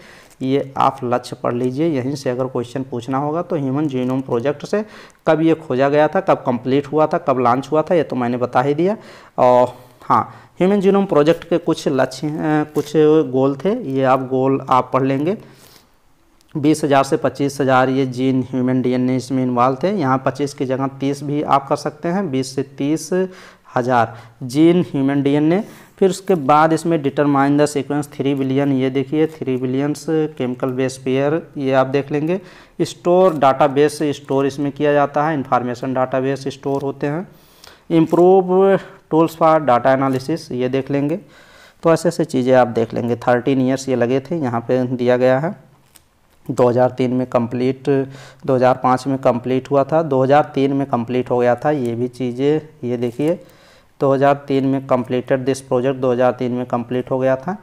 Speaker 1: ये आप लक्ष्य पढ़ लीजिए। यहीं से अगर क्वेश्चन पूछना होगा तो ह्यूमन जीनोम प्रोजेक्ट से कब ये खोजा गया था, कब कंप्लीट हुआ था, कब लॉन्च हुआ था, ये तो मैंने बता ही दिया। और हाँ ह्यूमन जीनोम प्रोजेक्ट के कुछ लक्ष्य कुछ गोल थे, ये आप गोल आप पढ़ लेंगे। बीस हज़ार से पच्चीस हज़ार ये जीन ह्यूमन डीएनए इसमें इन्वॉल्व थे। यहाँ पच्चीस की जगह तीस भी आप कर सकते हैं। बीस से तीस हज़ार जीन ह्यूमन डीएनए। फिर उसके बाद इसमें determine the sequence three billion ये देखिए three billions chemical base pair ये आप देख लेंगे। स्टोर डाटा बेस स्टोर इसमें किया जाता है। इंफॉर्मेशन डाटा बेस स्टोर होते हैं। Improve tools for data analysis ये देख लेंगे। तो ऐसे ऐसे चीज़ें आप देख लेंगे। थर्टीन ईयर्स ये लगे थे, यहाँ पे दिया गया है। 2003 में कंप्लीट 2005 में कंप्लीट हुआ था। 2003 में कंप्लीट हो गया था। ये भी चीज़ें, ये देखिए 2003 में कंप्लीटेड दिस प्रोजेक्ट 2003 में कंप्लीट हो गया था।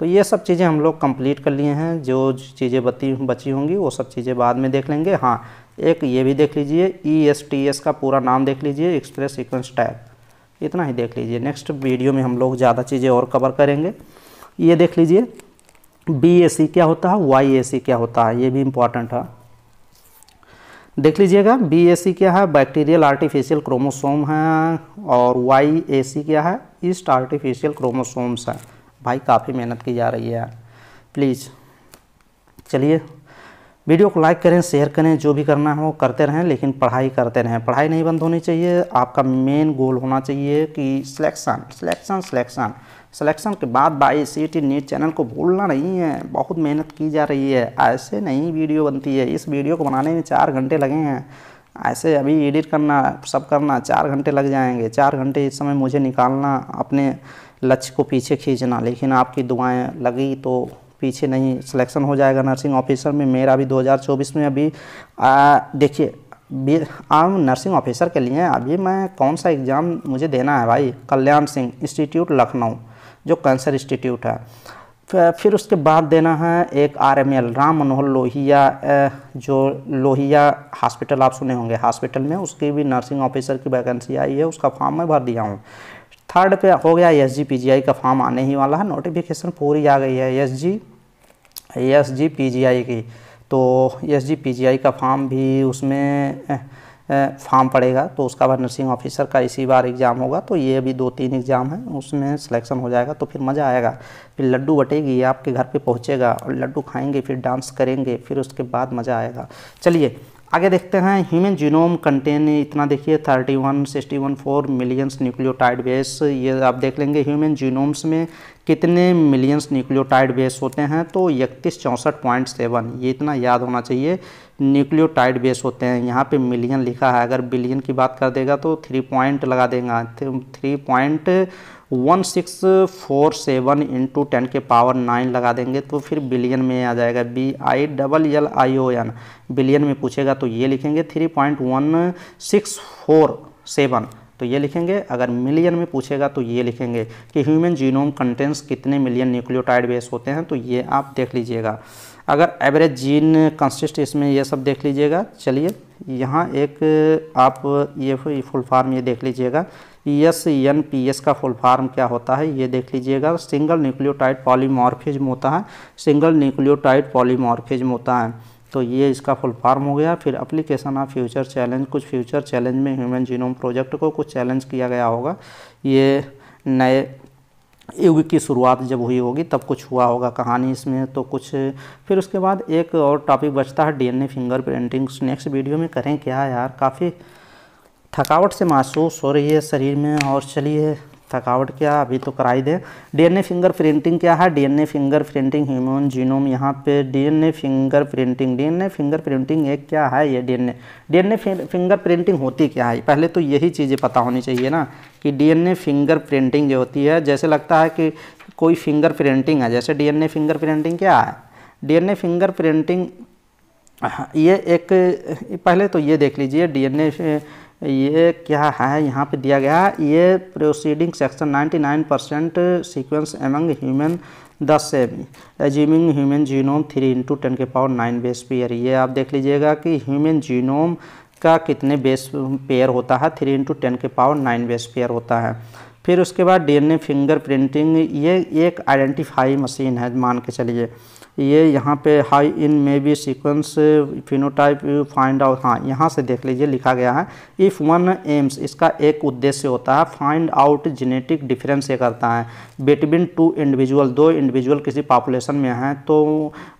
Speaker 1: तो ये सब चीज़ें हम लोग कंप्लीट कर लिए हैं। जो चीज़ें बती, बची होंगी, वो सब चीज़ें बाद में देख लेंगे। हाँ एक ये भी देख लीजिए ई एस टी एस का पूरा नाम देख लीजिए एक्सप्रेस सीक्वेंस टैग इतना ही देख लीजिए। नेक्स्ट वीडियो में हम लोग ज़्यादा चीज़ें और कवर करेंगे। ये देख लीजिए बी ए सी क्या होता है वाई ए सी क्या होता है, ये भी इंपॉर्टेंट है। देख लीजिएगा बी ए सी क्या है? बैक्टीरियल आर्टिफिशियल क्रोमोसोम है और वाई ए सी क्या है? ईस्ट आर्टिफिशियल क्रोमोसोम्स है। भाई, काफ़ी मेहनत की जा रही है। प्लीज़ चलिए, वीडियो को लाइक करें शेयर करें, जो भी करना है करते रहें, लेकिन पढ़ाई करते रहें। पढ़ाई नहीं बंद होनी चाहिए। आपका मेन गोल होना चाहिए कि सिलेक्शन सिलेक्शन सिलेक्शन सिलेक्शन के बाद by C T NEET channel को भूलना नहीं है। बहुत मेहनत की जा रही है। ऐसे नहीं वीडियो बनती है। इस वीडियो को बनाने में चार घंटे लगे हैं। ऐसे अभी एडिट करना, सब करना चार घंटे लग जाएँगे। चार घंटे इस समय मुझे निकालना, अपने लक्ष्य को पीछे खींचना। लेकिन आपकी दुआएँ लगी तो पीछे नहीं सिलेक्शन हो जाएगा नर्सिंग ऑफिसर में। मेरा भी 2024 में अभी देखिए आम नर्सिंग ऑफिसर के लिए अभी मैं कौन सा एग्ज़ाम मुझे देना है भाई? कल्याण सिंह इंस्टीट्यूट लखनऊ। जो कैंसर इंस्टीट्यूट है। फिर उसके बाद देना है एक R M L, Ram Manohar Lohia जो लोहिया हॉस्पिटल, आप सुने होंगे हॉस्पिटल में, उसकी भी नर्सिंग ऑफिसर की वैकेंसी आई है, उसका फॉर्म मैं भर दिया हूँ। थर्ड पे हो गया एस जी पी जी आई का फॉर्म आने ही वाला है, नोटिफिकेशन पूरी आ गई है S G S G P G I की। तो एस जी पी जी आई का फॉर्म भी उसमें फॉर्म पड़ेगा तो उसका बाद नर्सिंग ऑफिसर का इसी बार एग्ज़ाम होगा तो ये अभी दो तीन एग्ज़ाम है, उसमें सिलेक्शन हो जाएगा तो फिर मज़ा आएगा। फिर लड्डू बटेगी आपके घर पे पहुँचेगा, और लड्डू खाएँगे, फिर डांस करेंगे, फिर उसके बाद मज़ा आएगा। चलिए, आगे देखते हैं, ह्यूमन जीनोम कंटेन इतना देखिए, thirty one, sixty one, four millions nucleotide base, ये आप देख लेंगे, ह्यूमन जीनोम्स में कितने मिलियंस न्यूक्लियोटाइड बेस होते हैं तो इकतीस चौंसठ पॉइंट सेवन, ये इतना याद होना चाहिए न्यूक्लियोटाइड बेस होते हैं। यहाँ पे मिलियन लिखा है। अगर बिलियन की बात कर देगा तो थ्री पॉइंट लगा देगा। Three point one six four seven into ten के पावर नाइन लगा देंगे तो फिर बिलियन में आ जाएगा। B I double L I O N billion में पूछेगा तो ये लिखेंगे three point one six four seven तो ये लिखेंगे। अगर मिलियन में पूछेगा तो ये लिखेंगे कि ह्यूमन जीनोम कंटेंट्स कितने मिलियन न्यूक्लियोटाइड बेस होते हैं? तो ये आप देख लीजिएगा। अगर एवरेज जीन कंसिस्ट इसमें ये सब देख लीजिएगा। चलिए, यहाँ एक आप ये फुल फार्म ये देख लीजिएगा। एस एन पी, एस का फुल फार्म क्या होता है, ये देख लीजिएगा। सिंगल न्यूक्लियोटाइड पॉलीमॉर्फिज्म होता है। सिंगल न्यूक्लियोटाइड पॉलीमॉर्फिज्म होता है। तो ये इसका फुल फार्म हो गया। फिर अप्लीकेशन ऑफ़ फ्यूचर चैलेंज कुछ फ्यूचर चैलेंज में ह्यूमन जीनोम प्रोजेक्ट को कुछ चैलेंज किया गया होगा। ये नए युग की शुरुआत जब हुई होगी, तब कुछ हुआ होगा कहानी इसमें तो कुछ फिर उसके बाद एक और टॉपिक बचता है DNA finger printing next video में करें क्या यार? काफ़ी थकावट से महसूस हो रही है शरीर में और चलिए थकावट क्या अभी तो कराई दे। डीएनए फिंगर प्रिंटिंग क्या है? DNA finger printing human genome यहाँ पे DNA finger printing DNA finger printing एक क्या है ये डीएनए? डीएनए फिंगर प्रिंटिंग होती क्या है? पहले तो यही चीज़ें पता होनी चाहिए ना कि डीएनए फिंगर प्रिंटिंग जो होती है, जैसे लगता है कि कोई फिंगर प्रिंटिंग है, जैसे डी फिंगर प्रिंटिंग क्या है? डी फिंगर प्रिंटिंग ये एक, पहले तो ये देख लीजिए, डीएनए ये क्या है? यहाँ पे दिया गया ये proceeding section 99 percent sequence among human दस से assuming human genome three into ten के पावर नाइन बेस पेयर ये आप देख लीजिएगा कि ह्यूमन जीनोम का कितने बेस पेयर होता है? थ्री इंटू टेन के पावर नाइन बेस पेयर होता है। फिर उसके बाद डीएनए फिंगर प्रिंटिंग ये एक आइडेंटिफाई मशीन है, मान के चलिए। ये यहाँ पे high in maybe sequence phenotype find out हाँ यहाँ से देख लीजिए, लिखा गया है। इफ़ वन एम्स इसका एक उद्देश्य होता है फाइंड आउट जेनेटिक डिफरेंस ये करता है। बिटवीन टू इंडिविजुअल दो इंडिविजुअल किसी पॉपुलेशन में हैं तो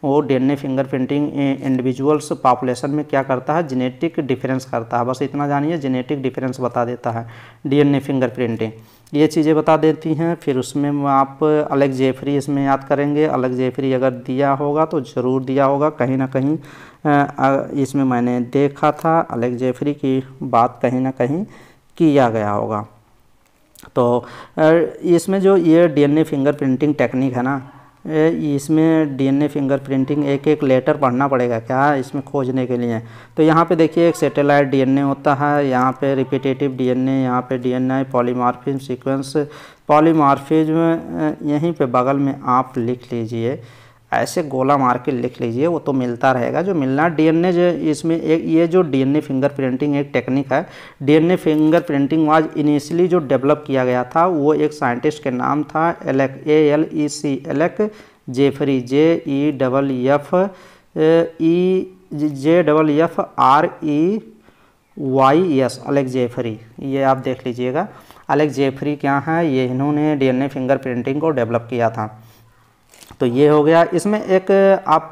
Speaker 1: वो डी फिंगर प्रिंटिंग इंडिविजुअल्स पॉपुलेशन में क्या करता है? जेनेटिक डिफरेंस करता है। बस इतना जानिए जेनेटिक डिफरेंस बता देता है। डी एन फिंगर प्रिंटिंग ये चीज़ें बता देती हैं, फिर उसमें आप अलग जेफरी इसमें याद करेंगे। अलग जेफरी अगर दिया होगा तो ज़रूर दिया होगा, कहीं ना कहीं इसमें मैंने देखा था, अलग जेफरी की बात कहीं ना कहीं किया गया होगा। तो इसमें जो ये डीएनए फिंगरप्रिंटिंग टेक्निक है ना इसमें डीएनए फिंगरप्रिंटिंग एक एक लेटर पढ़ना पड़ेगा क्या इसमें खोजने के लिए? तो यहाँ पे देखिए, एक सेटेलाइट डीएनए होता है, यहाँ पे रिपीटेटिव डीएनए यहाँ पे डीएनए पॉलीमार्फिज्म सीक्वेंस पॉलीमार्फिज्म यहीं पे बगल में आप लिख लीजिए। ऐसे गोला मार के लिख लीजिए, वो तो मिलता रहेगा। जो मिलना डीएनए जो इसमें एक, ये जो डीएनए फिंगर प्रिंटिंग एक टेक्निक है, DNA finger printing was initially जो डेवलप किया गया था, वो एक साइंटिस्ट के नाम था, Alec A L E C Alec Jeffrey J E double F E J double F R E Y S Alec Jeffrey. ये आप देख लीजिएगा। अलेक जेफरी क्या है? ये इन्होंने डीएनए फिंगर प्रिंटिंग को डेवलप किया था। तो ये हो गया। इसमें एक, आप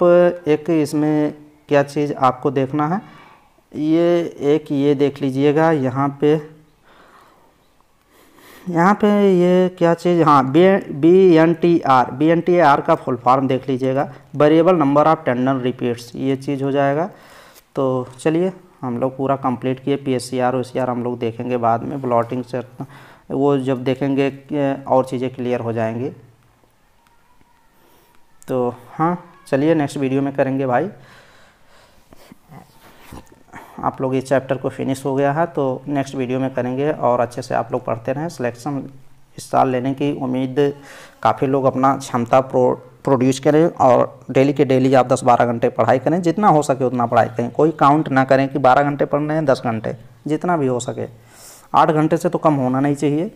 Speaker 1: एक इसमें क्या चीज़ आपको देखना है? ये एक ये देख लीजिएगा, यहाँ पे यहाँ पे ये क्या चीज़? हाँ B B N T R B N T R का फुल फॉर्म देख लीजिएगा। Variable number of tandem repeats ये चीज़ हो जाएगा। तो चलिए, हम लोग पूरा कंप्लीट किए। P S C R O C R हम लोग देखेंगे बाद में। ब्लॉटिंग से वो जब देखेंगे, और चीज़ें क्लियर हो जाएँगी। तो हाँ चलिए नेक्स्ट वीडियो में करेंगे भाई। आप लोग इस चैप्टर को फिनिश हो गया है तो नेक्स्ट वीडियो में करेंगे और अच्छे से आप लोग पढ़ते रहें। सिलेक्शन इस साल लेने की उम्मीद काफ़ी लोग अपना क्षमता प्रो प्रोड्यूस करें और डेली के डेली आप 10-12 घंटे पढ़ाई करें। जितना हो सके उतना पढ़ाई करें। कोई काउंट ना करें कि 12 घंटे पढ़ने हैं 10 घंटे, जितना भी हो सके। आठ घंटे से तो कम होना नहीं चाहिए।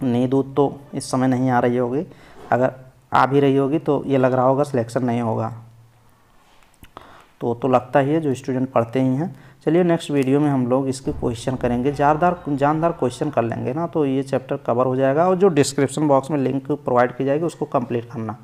Speaker 1: नींद दूध तो इस समय नहीं आ रही होगी। अगर आ भी रही होगी तो ये लग रहा होगा सिलेक्शन नहीं होगा। तो तो लगता ही है, जो स्टूडेंट पढ़ते ही हैं। चलिए नेक्स्ट वीडियो में हम लोग इसके क्वेश्चन करेंगे। जानदार जानदार क्वेश्चन कर लेंगे ना तो ये चैप्टर कवर हो जाएगा और जो डिस्क्रिप्शन बॉक्स में लिंक प्रोवाइड की जाएगी, उसको कंप्लीट करना।